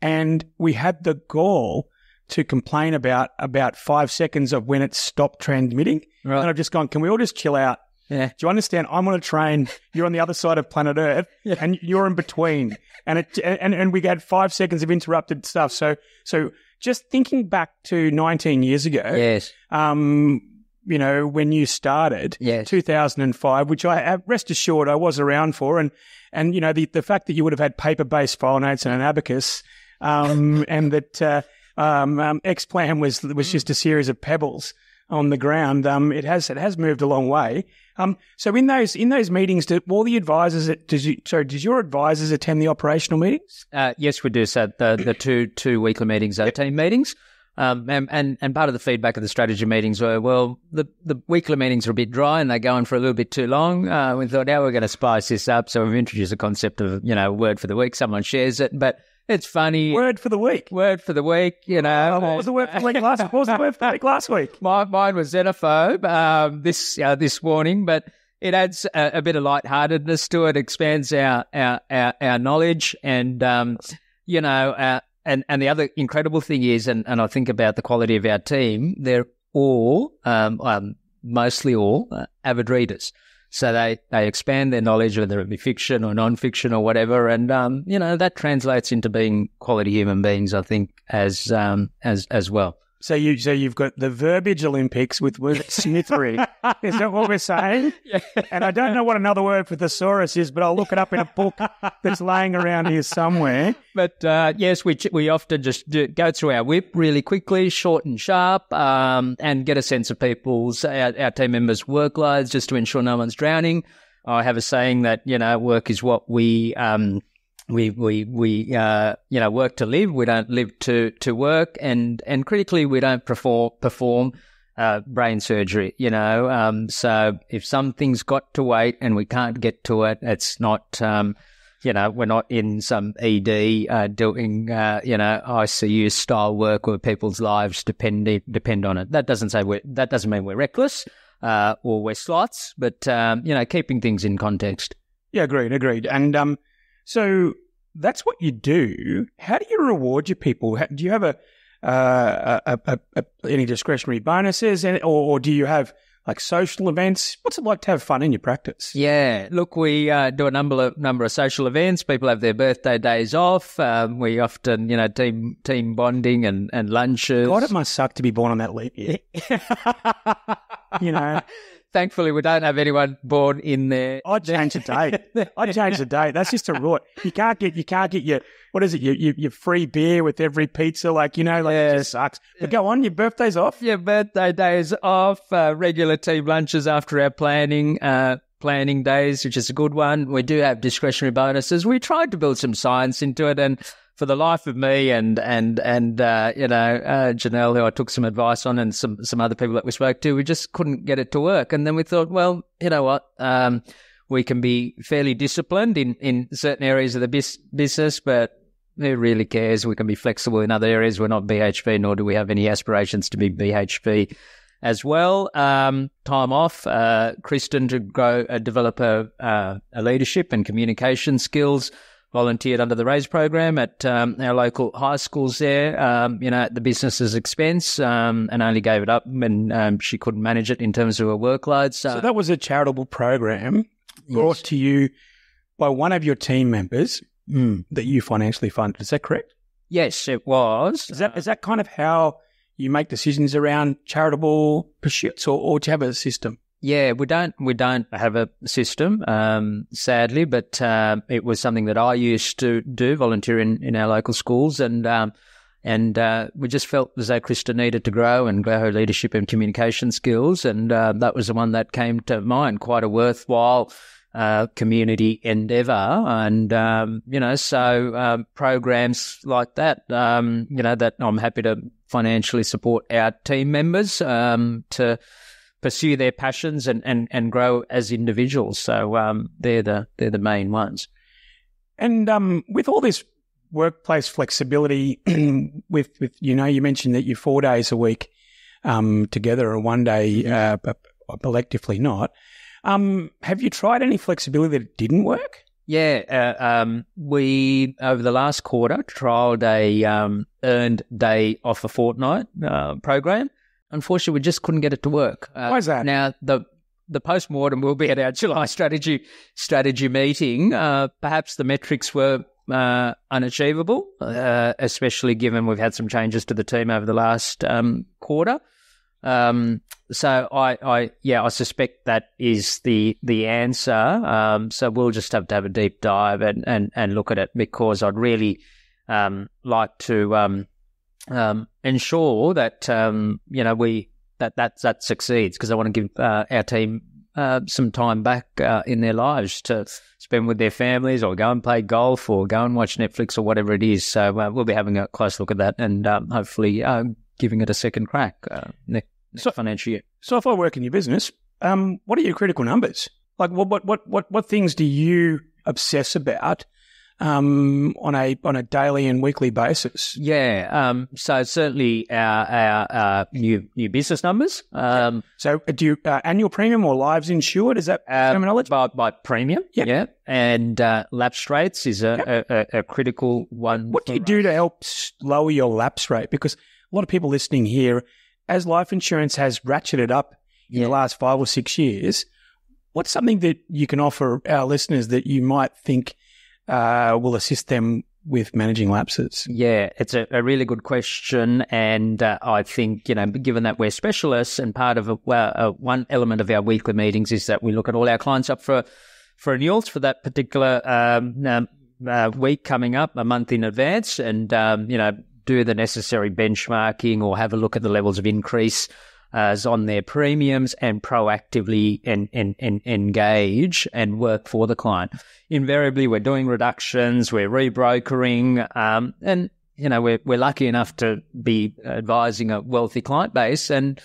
And we had the gall to complain about about five seconds of when it stopped transmitting. Right. And I've just gone, can we all just chill out? Yeah. Do you understand? I'm on a train. You're on the other side of planet Earth, and you're in between. And it and and we had five seconds of interrupted stuff. So so just thinking back to 19 years ago, Yes. um, you know, when you started, Yes. 2005, which I uh, rest assured I was around for, and and you know the the fact that you would have had paper based file notes and an abacus, um, and that uh, um, um, Xplan was was just a series of pebbles on the ground. Um, it has it has moved a long way. Um, so in those in those meetings, do all the advisors, does you, sorry, does your advisors attend the operational meetings? Uh, yes, we do. So the the two two weekly meetings are team meetings. Um, and, and and part of the feedback of the strategy meetings were, well, the, the weekly meetings are a bit dry and they're going for a little bit too long. Uh, we thought, now we're going to spice this up. So we've introduced a concept of, you know, word for the week. Someone shares it, but it's funny. Word for the week. Word for the week, you know. Oh, what was the word for the week last? What was the word for the week last week? My, mine was xenophobe um, this uh, this morning, but it adds a, a bit of lightheartedness to it, expands our our our, our knowledge, and um, you know, uh, and and the other incredible thing is, and, and I think about the quality of our team, they're all um, um, mostly all uh, avid readers. So they, they expand their knowledge, whether it be fiction or non-fiction or whatever, and um, you know that translates into being quality human beings. I think as um, as as well. So you so you've got the verbiage Olympics with wordsmithery. is that what we're saying? Yeah. And I don't know what another word for thesaurus is, but I'll look it up in a book that's laying around here somewhere. But uh, yes, we we often just do, go through our WIP really quickly, short and sharp, um, and get a sense of people's our, our team members' workloads just to ensure no one's drowning. I have a saying that you know work is what we um, we we we uh, you know work to live. We don't live to to work, and and critically, we don't perform perform uh, brain surgery. You know, um, so if something's got to wait and we can't get to it, it's not. Um, you know, we're not in some ED uh, doing, uh, you know, ICU style work where people's lives depend depend on it. That doesn't say we're, that doesn't mean we're reckless uh, or we're slots, but um, you know, keeping things in context. Yeah, agreed, agreed. And um, so that's what you do. How do you reward your people? How, do you have a, uh, a, a, a, any discretionary bonuses, or, or do you have like social events? What's it like to have fun in your practice? Yeah, look, we uh, do a number of number of social events. People have their birthday days off. Um, we often, you know, team team bonding and and lunches. God, it must suck to be born on that leap year. you know, Thankfully, we don't have anyone born in there. I'd change the date. I'd change the date. That's just a rort. You can't get you can't get your what is it? Your your, your free beer with every pizza, like you know, like it just sucks. But go on, your birthday's off. Your birthday days off, uh, regular team lunches after our planning, uh, planning days, which is a good one. We do have discretionary bonuses. We tried to build some science into it, and for the life of me and and and uh, you know uh, Janelle, who I took some advice on, and some some other people that we spoke to, we just couldn't get it to work. And then we thought, well, you know what? Um, we can be fairly disciplined in in certain areas of the bis- business, but who really cares? We can be flexible in other areas. We're not BHP, nor do we have any aspirations to be BHP as well. Um, time off, uh, Kristen to grow, uh, develop a, uh, a leadership and communication skills. Volunteered under the RAISE program at um, our local high schools there, um, you know, at the business's expense, um, and only gave it up when um, she couldn't manage it in terms of her workload. So, So that was a charitable program brought to you by one of your team members Mm. that you financially funded. Is that correct? yes, it was. Is that is that kind of how you make decisions around charitable pursuits, or, or do you have a system? Yeah, we don't we don't have a system, um, sadly, but um, it was something that I used to do, volunteer in, in our local schools, and um, and uh, we just felt as though Kristen needed to grow and grow her leadership and communication skills, and uh, that was the one that came to mind. Quite a worthwhile uh, community endeavour, and um, you know, so um, programs like that, um, you know, that I'm happy to financially support our team members um, to pursue their passions and, and, and grow as individuals. So um, they're the they're the main ones. And um, with all this workplace flexibility, with with you know, you mentioned that you're four days a week um, together, or one day uh, but collectively not. Um, have you tried any flexibility that didn't work? Yeah, uh, um, we over the last quarter trialled a um, earned day off a fortnight uh, program. Unfortunately, we just couldn't get it to work. Uh, Why is that? Now the the post mortem will be at our July strategy strategy meeting. Uh, perhaps the metrics were uh, unachievable, uh, especially given we've had some changes to the team over the last um, quarter. Um, so I, I, yeah, I suspect that is the the answer. Um, so we'll just have to have a deep dive and and, and look at it because I'd really um, like to um, um, ensure that um, you know we that that that succeeds because I want to give uh, our team uh, some time back uh, in their lives to spend with their families or go and play golf or go and watch Netflix or whatever it is. So uh, we'll be having a close look at that and um, hopefully uh, giving it a second crack uh, next, next so, financial year. So if I work in your business, um, what are your critical numbers? Like what what what what what things do you obsess about um, on a on a daily and weekly basis? Yeah, um, so certainly our, our, our, new new business numbers. Um, so do you uh, annual premium or lives insured? Is that uh, terminology? By, by premium, yeah, yeah. and uh, lapse rates is a, a, a, critical one. What do you do to help lower your lapse rate? Because a lot of people listening here, as life insurance has ratcheted up in the last five or six years, what's something that you can offer our listeners that you might think uh, will assist them with managing lapses? Yeah, it's a, a really good question. And uh, I think, you know, given that we're specialists and part of a, uh, one element of our weekly meetings is that we look at all our clients up for, for renewals for that particular um, um, uh, week coming up, a month in advance, and, um, you know, do the necessary benchmarking or have a look at the levels of increase as on their premiums and proactively and, and, and engage and work for the client. Invariably, we're doing reductions, we're rebrokering, um, and you know we're we're lucky enough to be advising a wealthy client base, and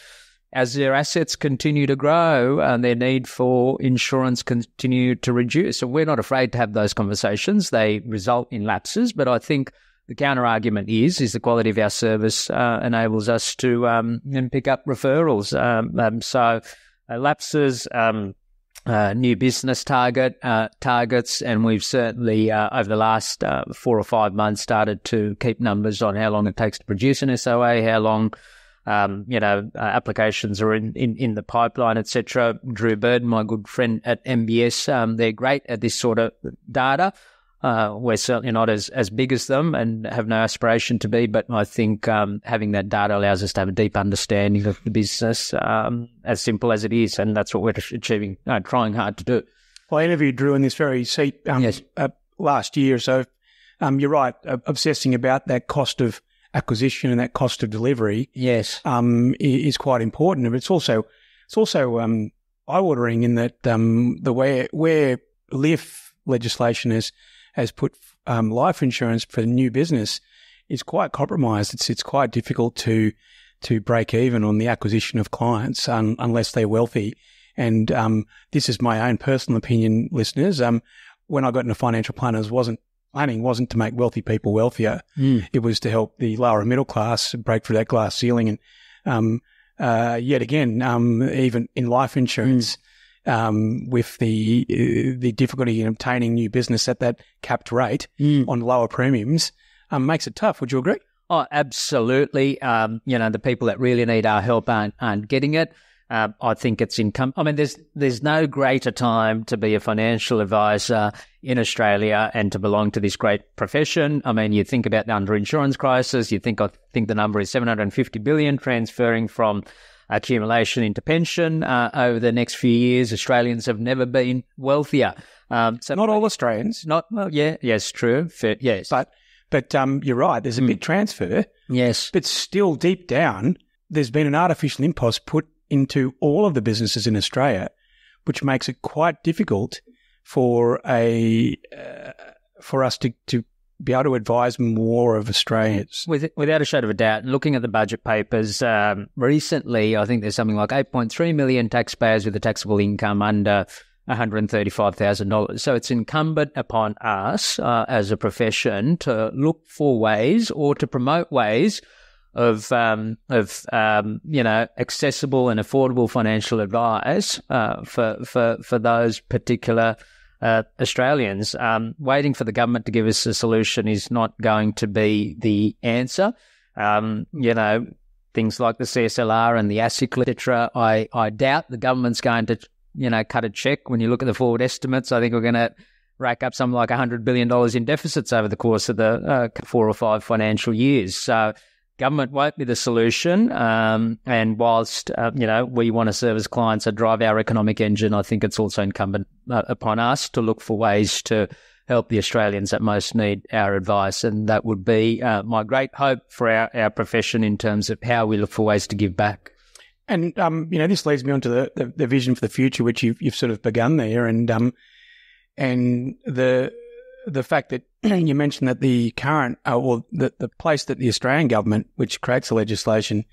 as their assets continue to grow and their need for insurance continue to reduce, so we're not afraid to have those conversations. They result in lapses, but I think the counter argument is is the quality of our service uh, enables us to um, pick up referrals. Um, um, so uh, lapses, um, uh, new business target uh, targets, and we've certainly uh, over the last uh, four or five months started to keep numbers on how long it takes to produce an SOA, how long. Um, you know, applications are in, in, in the pipeline, etc. Drew Bird, my good friend at MBS, um, they're great at this sort of data. Uh, we're certainly not as, as big as them and have no aspiration to be, but I think um, having that data allows us to have a deep understanding of the business, um, as simple as it is, and that's what we're achieving, uh, trying hard to do. Well, I interviewed Drew in this very seat um, yes. uh, last year, so um, you're right, obsessing about that cost of acquisition and that cost of delivery. Yes, um, is quite important, but it's also it's also um, eye-watering in that the way where LIF legislation is has put um, life insurance for new business is quite compromised. It's it's quite difficult to to break even on the acquisition of clients um, unless they're wealthy. And um, this is my own personal opinion, listeners. Um, when I got into financial planners, wasn't planning wasn't to make wealthy people wealthier. Mm. It was to help the lower middle class break through that glass ceiling. And um, uh, yet again, um, even in life insurance. Mm um, with the uh, the difficulty in obtaining new business at that capped rate mm. on lower premiums um, makes it tough. Would you agree? Oh, absolutely. Um, you know, the people that really need our help aren't, aren't getting it. Uh, I think it's income. I mean, there's there's no greater time to be a financial advisor in Australia and to belong to this great profession. I mean, you think about the underinsurance crisis. You think I think the number is 750 billion transferring from accumulation into pension uh, over the next few years. Australians have never been wealthier. Um, so not all Australians. Not well, yeah, yes, true, Fair, yes, but but um, you're right. There's a big transfer. Yes, but still deep down, there's been an artificial impost put into all of the businesses in Australia, which makes it quite difficult for a uh, for us to to be able to advise more of Australians? With, without a shadow of a doubt, looking at the budget papers um, recently, I think there's something like 8.3 million taxpayers with a taxable income under $135,000. So it's incumbent upon us uh, as a profession to look for ways or to promote ways of um, of um, you know accessible and affordable financial advice uh, for for for those particular uh, Australians. Um, waiting for the government to give us a solution is not going to be the answer. Um, you know, things like the CSLR and the ASIC literature, I, I doubt the government's going to you know, cut a check. When you look at the forward estimates, I think we're going to rack up something like $100 billion in deficits over the course of the uh, four or five financial years. So government won't be the solution. Um, and whilst, uh, you know, we want to serve as clients and drive our economic engine, I think it's also incumbent uh, upon us to look for ways to help the Australians that most need our advice. And that would be uh, my great hope for our, our profession in terms of how we look for ways to give back. And um, you know, this leads me on to the, the, the, vision for the future, which you've you've sort of begun there, and um, and the the fact that you mentioned that the current, uh, well, the the place that the Australian government, which creates the legislation,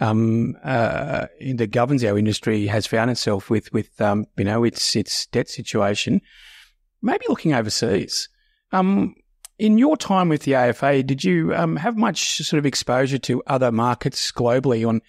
um, uh, that governs our industry, has found itself with with um, you know, its its debt situation, maybe looking overseas. Um, in your time with the AFA, did you um, have much sort of exposure to other markets globally on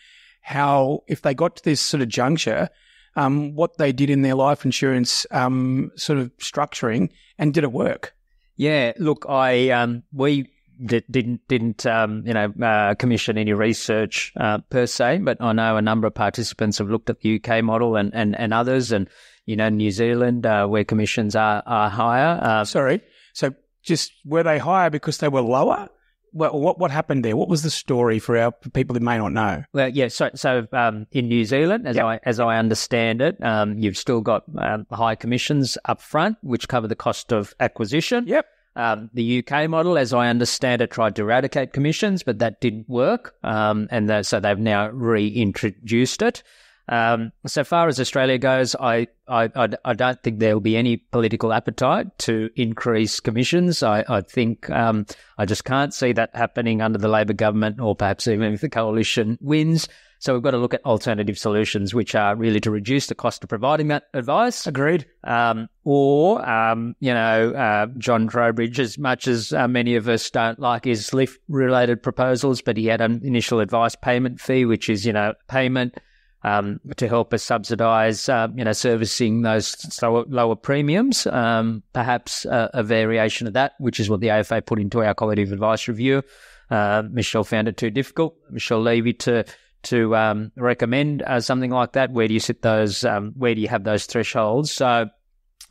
how, if they got to this sort of juncture, um, what they did in their life insurance um, sort of structuring, and did it work? Yeah, look, I um, we did, didn't didn't um, you know uh, commission any research uh, per se, but I know a number of participants have looked at the UK model and and, and others, and you know New Zealand uh, where commissions are are higher. Uh, Sorry, so just were they higher because they were lower? Well, what what happened there? What was the story for our people who may not know? Well, yeah. So, so um, in New Zealand, as yep. I as I understand it, um, you've still got um, high commissions up front, which cover the cost of acquisition. Yep. Um, the UK model, as I understand it, tried to eradicate commissions, but that didn't work, um, and the, so they've now reintroduced it. Um, so far as Australia goes, I, I, I, I, don't think there will be any political appetite to increase commissions. I, I think um, I just can't see that happening under the Labor government or perhaps even if the coalition wins. So we've got to look at alternative solutions, which are really to reduce the cost of providing that advice. Agreed. Um, or, um, you know, uh, John Trowbridge, as much as uh, many of us don't like his LIF related proposals, but he had an initial advice payment fee, which is, you know, payment um, to help us subsidise, uh, you know, servicing those lower, lower premiums. Um, perhaps a, a, variation of that, which is what the AFA put into our collective advice review. Uh, Michelle found it too difficult. Michelle Levy to to um, recommend uh, something like that. Where do you sit those? Um, where do you have those thresholds? So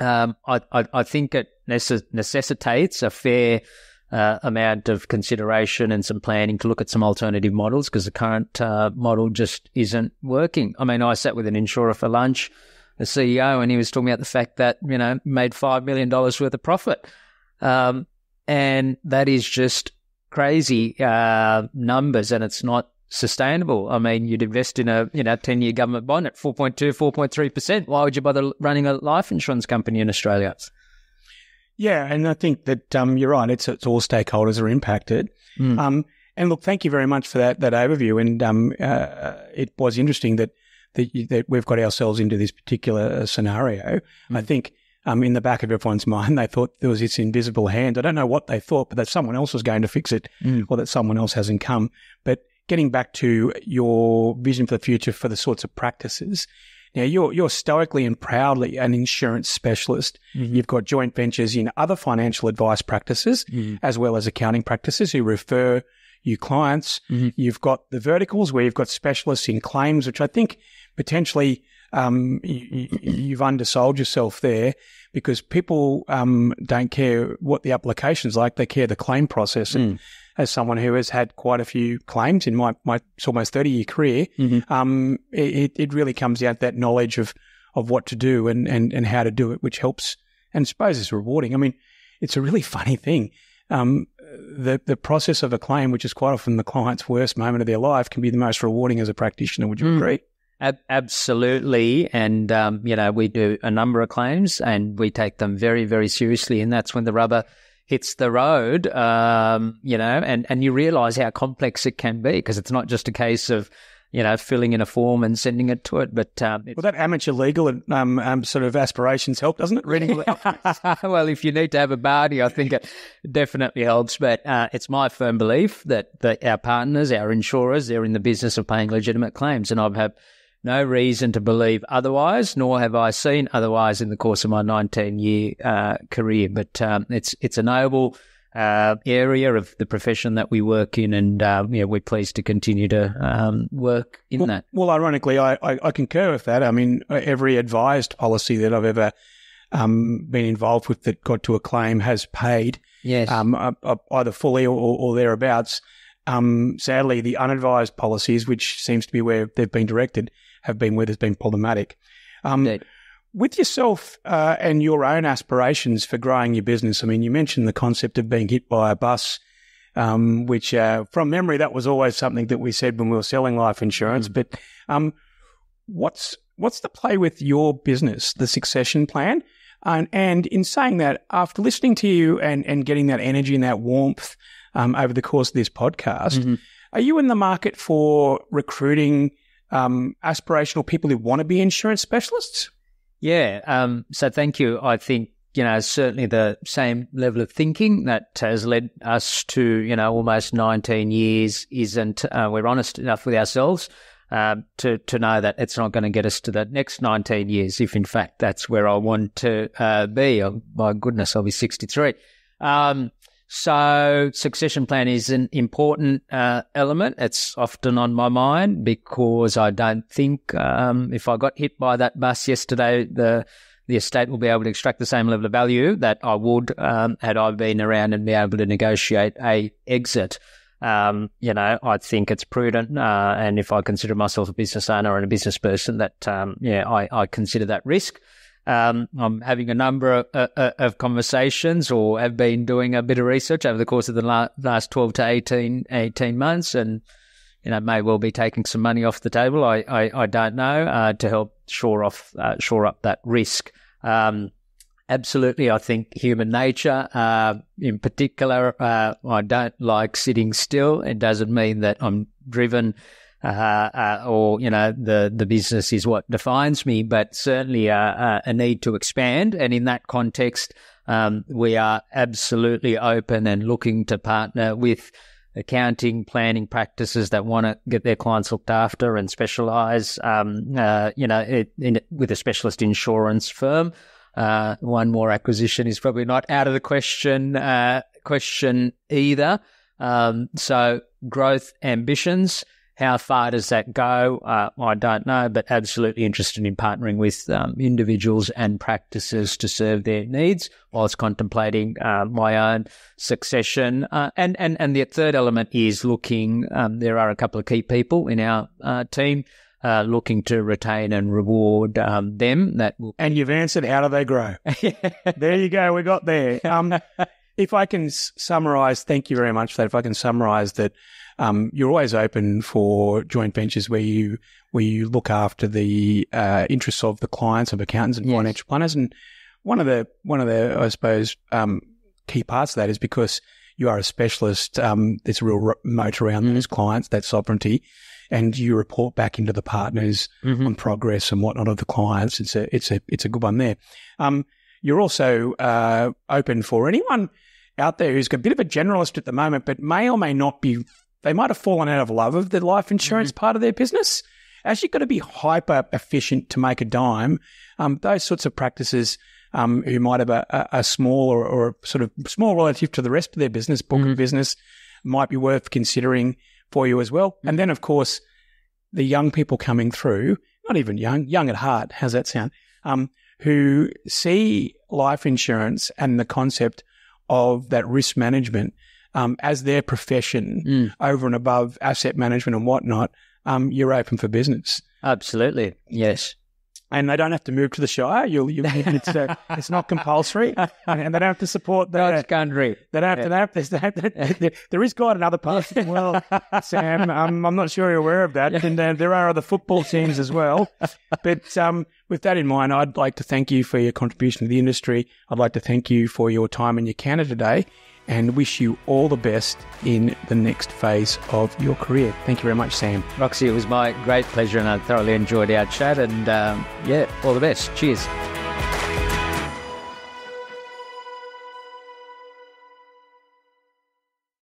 um, I, I, I think it necess- necessitates a fair uh, amount of consideration and some planning to look at some alternative models because the current uh, model just isn't working. I mean, I sat with an insurer for lunch, the CEO, and he was talking about the fact that, you know, made $5 million worth of profit. Um, and that is just crazy uh, numbers and it's not sustainable. I mean, you'd invest in a, you know, 10 year government bond at 4.2, 4.3%. Why would you bother running a life insurance company in Australia? Yeah, and I think that um, you're right. It's, it's all stakeholders are impacted. Mm. Um, and look, thank you very much for that that overview. And um, uh, it was interesting that, that that we've got ourselves into this particular uh, scenario. Mm. I think um, in the back of everyone's mind, they thought there was this invisible hand. I don't know what they thought, but that someone else was going to fix it, mm. or that someone else hasn't come. But getting back to your vision for the future for the sorts of practices, now you're you're stoically and proudly an insurance specialist. Mm-hmm. You've got joint ventures in other financial advice practices mm-hmm. as well as accounting practices who refer you clients. Mm-hmm. You've got the verticals where you've got specialists in claims, which I think potentially um, you, have undersold yourself there because people um, don't care what the application's like; they care the claim process. Mm. As someone who has had quite a few claims in my, my almost 30 year career, mm-hmm. um, it, it really comes out that knowledge of, of what to do and, and, and how to do it, which helps and I suppose is rewarding. I mean, it's a really funny thing. Um, the, the process of a claim, which is quite often the client's worst moment of their life, can be the most rewarding as a practitioner. Would you mm. agree? Ab- absolutely. And, um, you know, we do a number of claims and we take them very, very seriously. And that's when the rubber hits the road, um, you know, and, and you realize how complex it can be because it's not just a case of, you know, filling in a form and sending it to it. But um, well, that amateur legal um, um, sort of aspirations help, doesn't it? Reading. well, if you need to have a party, I think it definitely helps. But uh, it's my firm belief that, that our partners, our insurers, they're in the business of paying legitimate claims, and I've had no reason to believe otherwise, nor have I seen otherwise in the course of my 19 year uh, career. But um, it's it's a noble uh, area of the profession that we work in, and uh, yeah, we're pleased to continue to um, work in well, that. Well, ironically, I, I, I, concur with that. I mean, every advised policy that I've ever um, been involved with that got to a claim has paid, yes, um, either fully or, or thereabouts. Um, sadly, the unadvised policies, which seems to be where they've been directed, have been where there's been problematic. Um, with yourself uh, and your own aspirations for growing your business, I mean, you mentioned the concept of being hit by a bus, um, which uh, from memory, that was always something that we said when we were selling life insurance. Mm. But um, what's what's the play with your business, the succession plan? And, and in saying that, after listening to you and, and getting that energy and that warmth um, over the course of this podcast, mm-hmm. are you in the market for recruiting um, aspirational people who want to be insurance specialists? Yeah. Um, so thank you. I think, you know, certainly the same level of thinking that has led us to, you know, almost 19 years isn't, uh, we're honest enough with ourselves. Uh, to to know that it's not going to get us to the next 19 years, if in fact that's where I want to uh, be. Oh, my goodness, I'll be 63. Um, so succession plan is an important uh, element. It's often on my mind because I don't think um, if I got hit by that bus yesterday, the the estate will be able to extract the same level of value that I would um, had I been around and be able to negotiate a exit. Um, you know, I think it's prudent, uh, and if I consider myself a business owner and a business person, that um, yeah, I, I consider that risk. Um, I'm having a number of, uh, uh, of, conversations or have been doing a bit of research over the course of the last 12 to 18, 18 months and, you know, may well be taking some money off the table. I, I, I don't know, uh, to help shore off, uh, shore up that risk. Um, absolutely. I think human nature, uh, in particular, uh, I don't like sitting still. It doesn't mean that I'm driven uh, uh, or you know the the business is what defines me, but certainly a, a need to expand. And in that context, um, we are absolutely open and looking to partner with accounting planning practices that want to get their clients looked after and specialize. Um, uh, you know, it, in, with a specialist insurance firm. Uh, one more acquisition is probably not out of the question uh, question either. Um, so growth ambitions. How far does that go? Uh, I don't know, but absolutely interested in partnering with um, individuals and practices to serve their needs whilst contemplating uh, my own succession. Uh, and, and, and the third element is looking, um, there are a couple of key people in our uh, team uh, looking to retain and reward um, them. That will- and you've answered, how do they grow? there you go. We got there. Um, if I can s- summarize, thank you very much for that. If I can summarize that um, you're always open for joint ventures where you where you look after the uh, interests of the clients of accountants and yes. financial planners. And one of the one of the I suppose um, key parts of that is because you are a specialist. Um, there's a real moat around mm. those clients, that sovereignty, and you report back into the partners mm-hmm. on progress and whatnot of the clients. It's a it's a it's a good one there. Um, you're also uh, open for anyone out there who's a bit of a generalist at the moment, but may or may not be they might have fallen out of love of the life insurance mm-hmm. part of their business. As you've got to be hyper efficient to make a dime, um, those sorts of practices um, who might have a, a small or, or, sort of small relative to the rest of their business, book mm-hmm. of business, might be worth considering for you as well. Mm-hmm. And then, of course, the young people coming through, not even young, young at heart, how's that sound? Um, who see life insurance and the concept of that risk management um, as their profession mm. over and above asset management and whatnot, um, you're open for business. Absolutely. Yes. And they don't have to move to the Shire. You'll, you it's, uh, it's not compulsory, and they don't have to support the God's country. They don't have to. They have to, they have to there, there is God in other parts as well, Sam. Um, I'm not sure you're aware of that, and uh, there are other football teams as well. But um, with that in mind, I'd like to thank you for your contribution to the industry. I'd like to thank you for your time and your candor today and wish you all the best in the next phase of your career. Thank you very much, Sam. Roxy, it was my great pleasure and I thoroughly enjoyed our chat. And um, yeah, all the best. Cheers.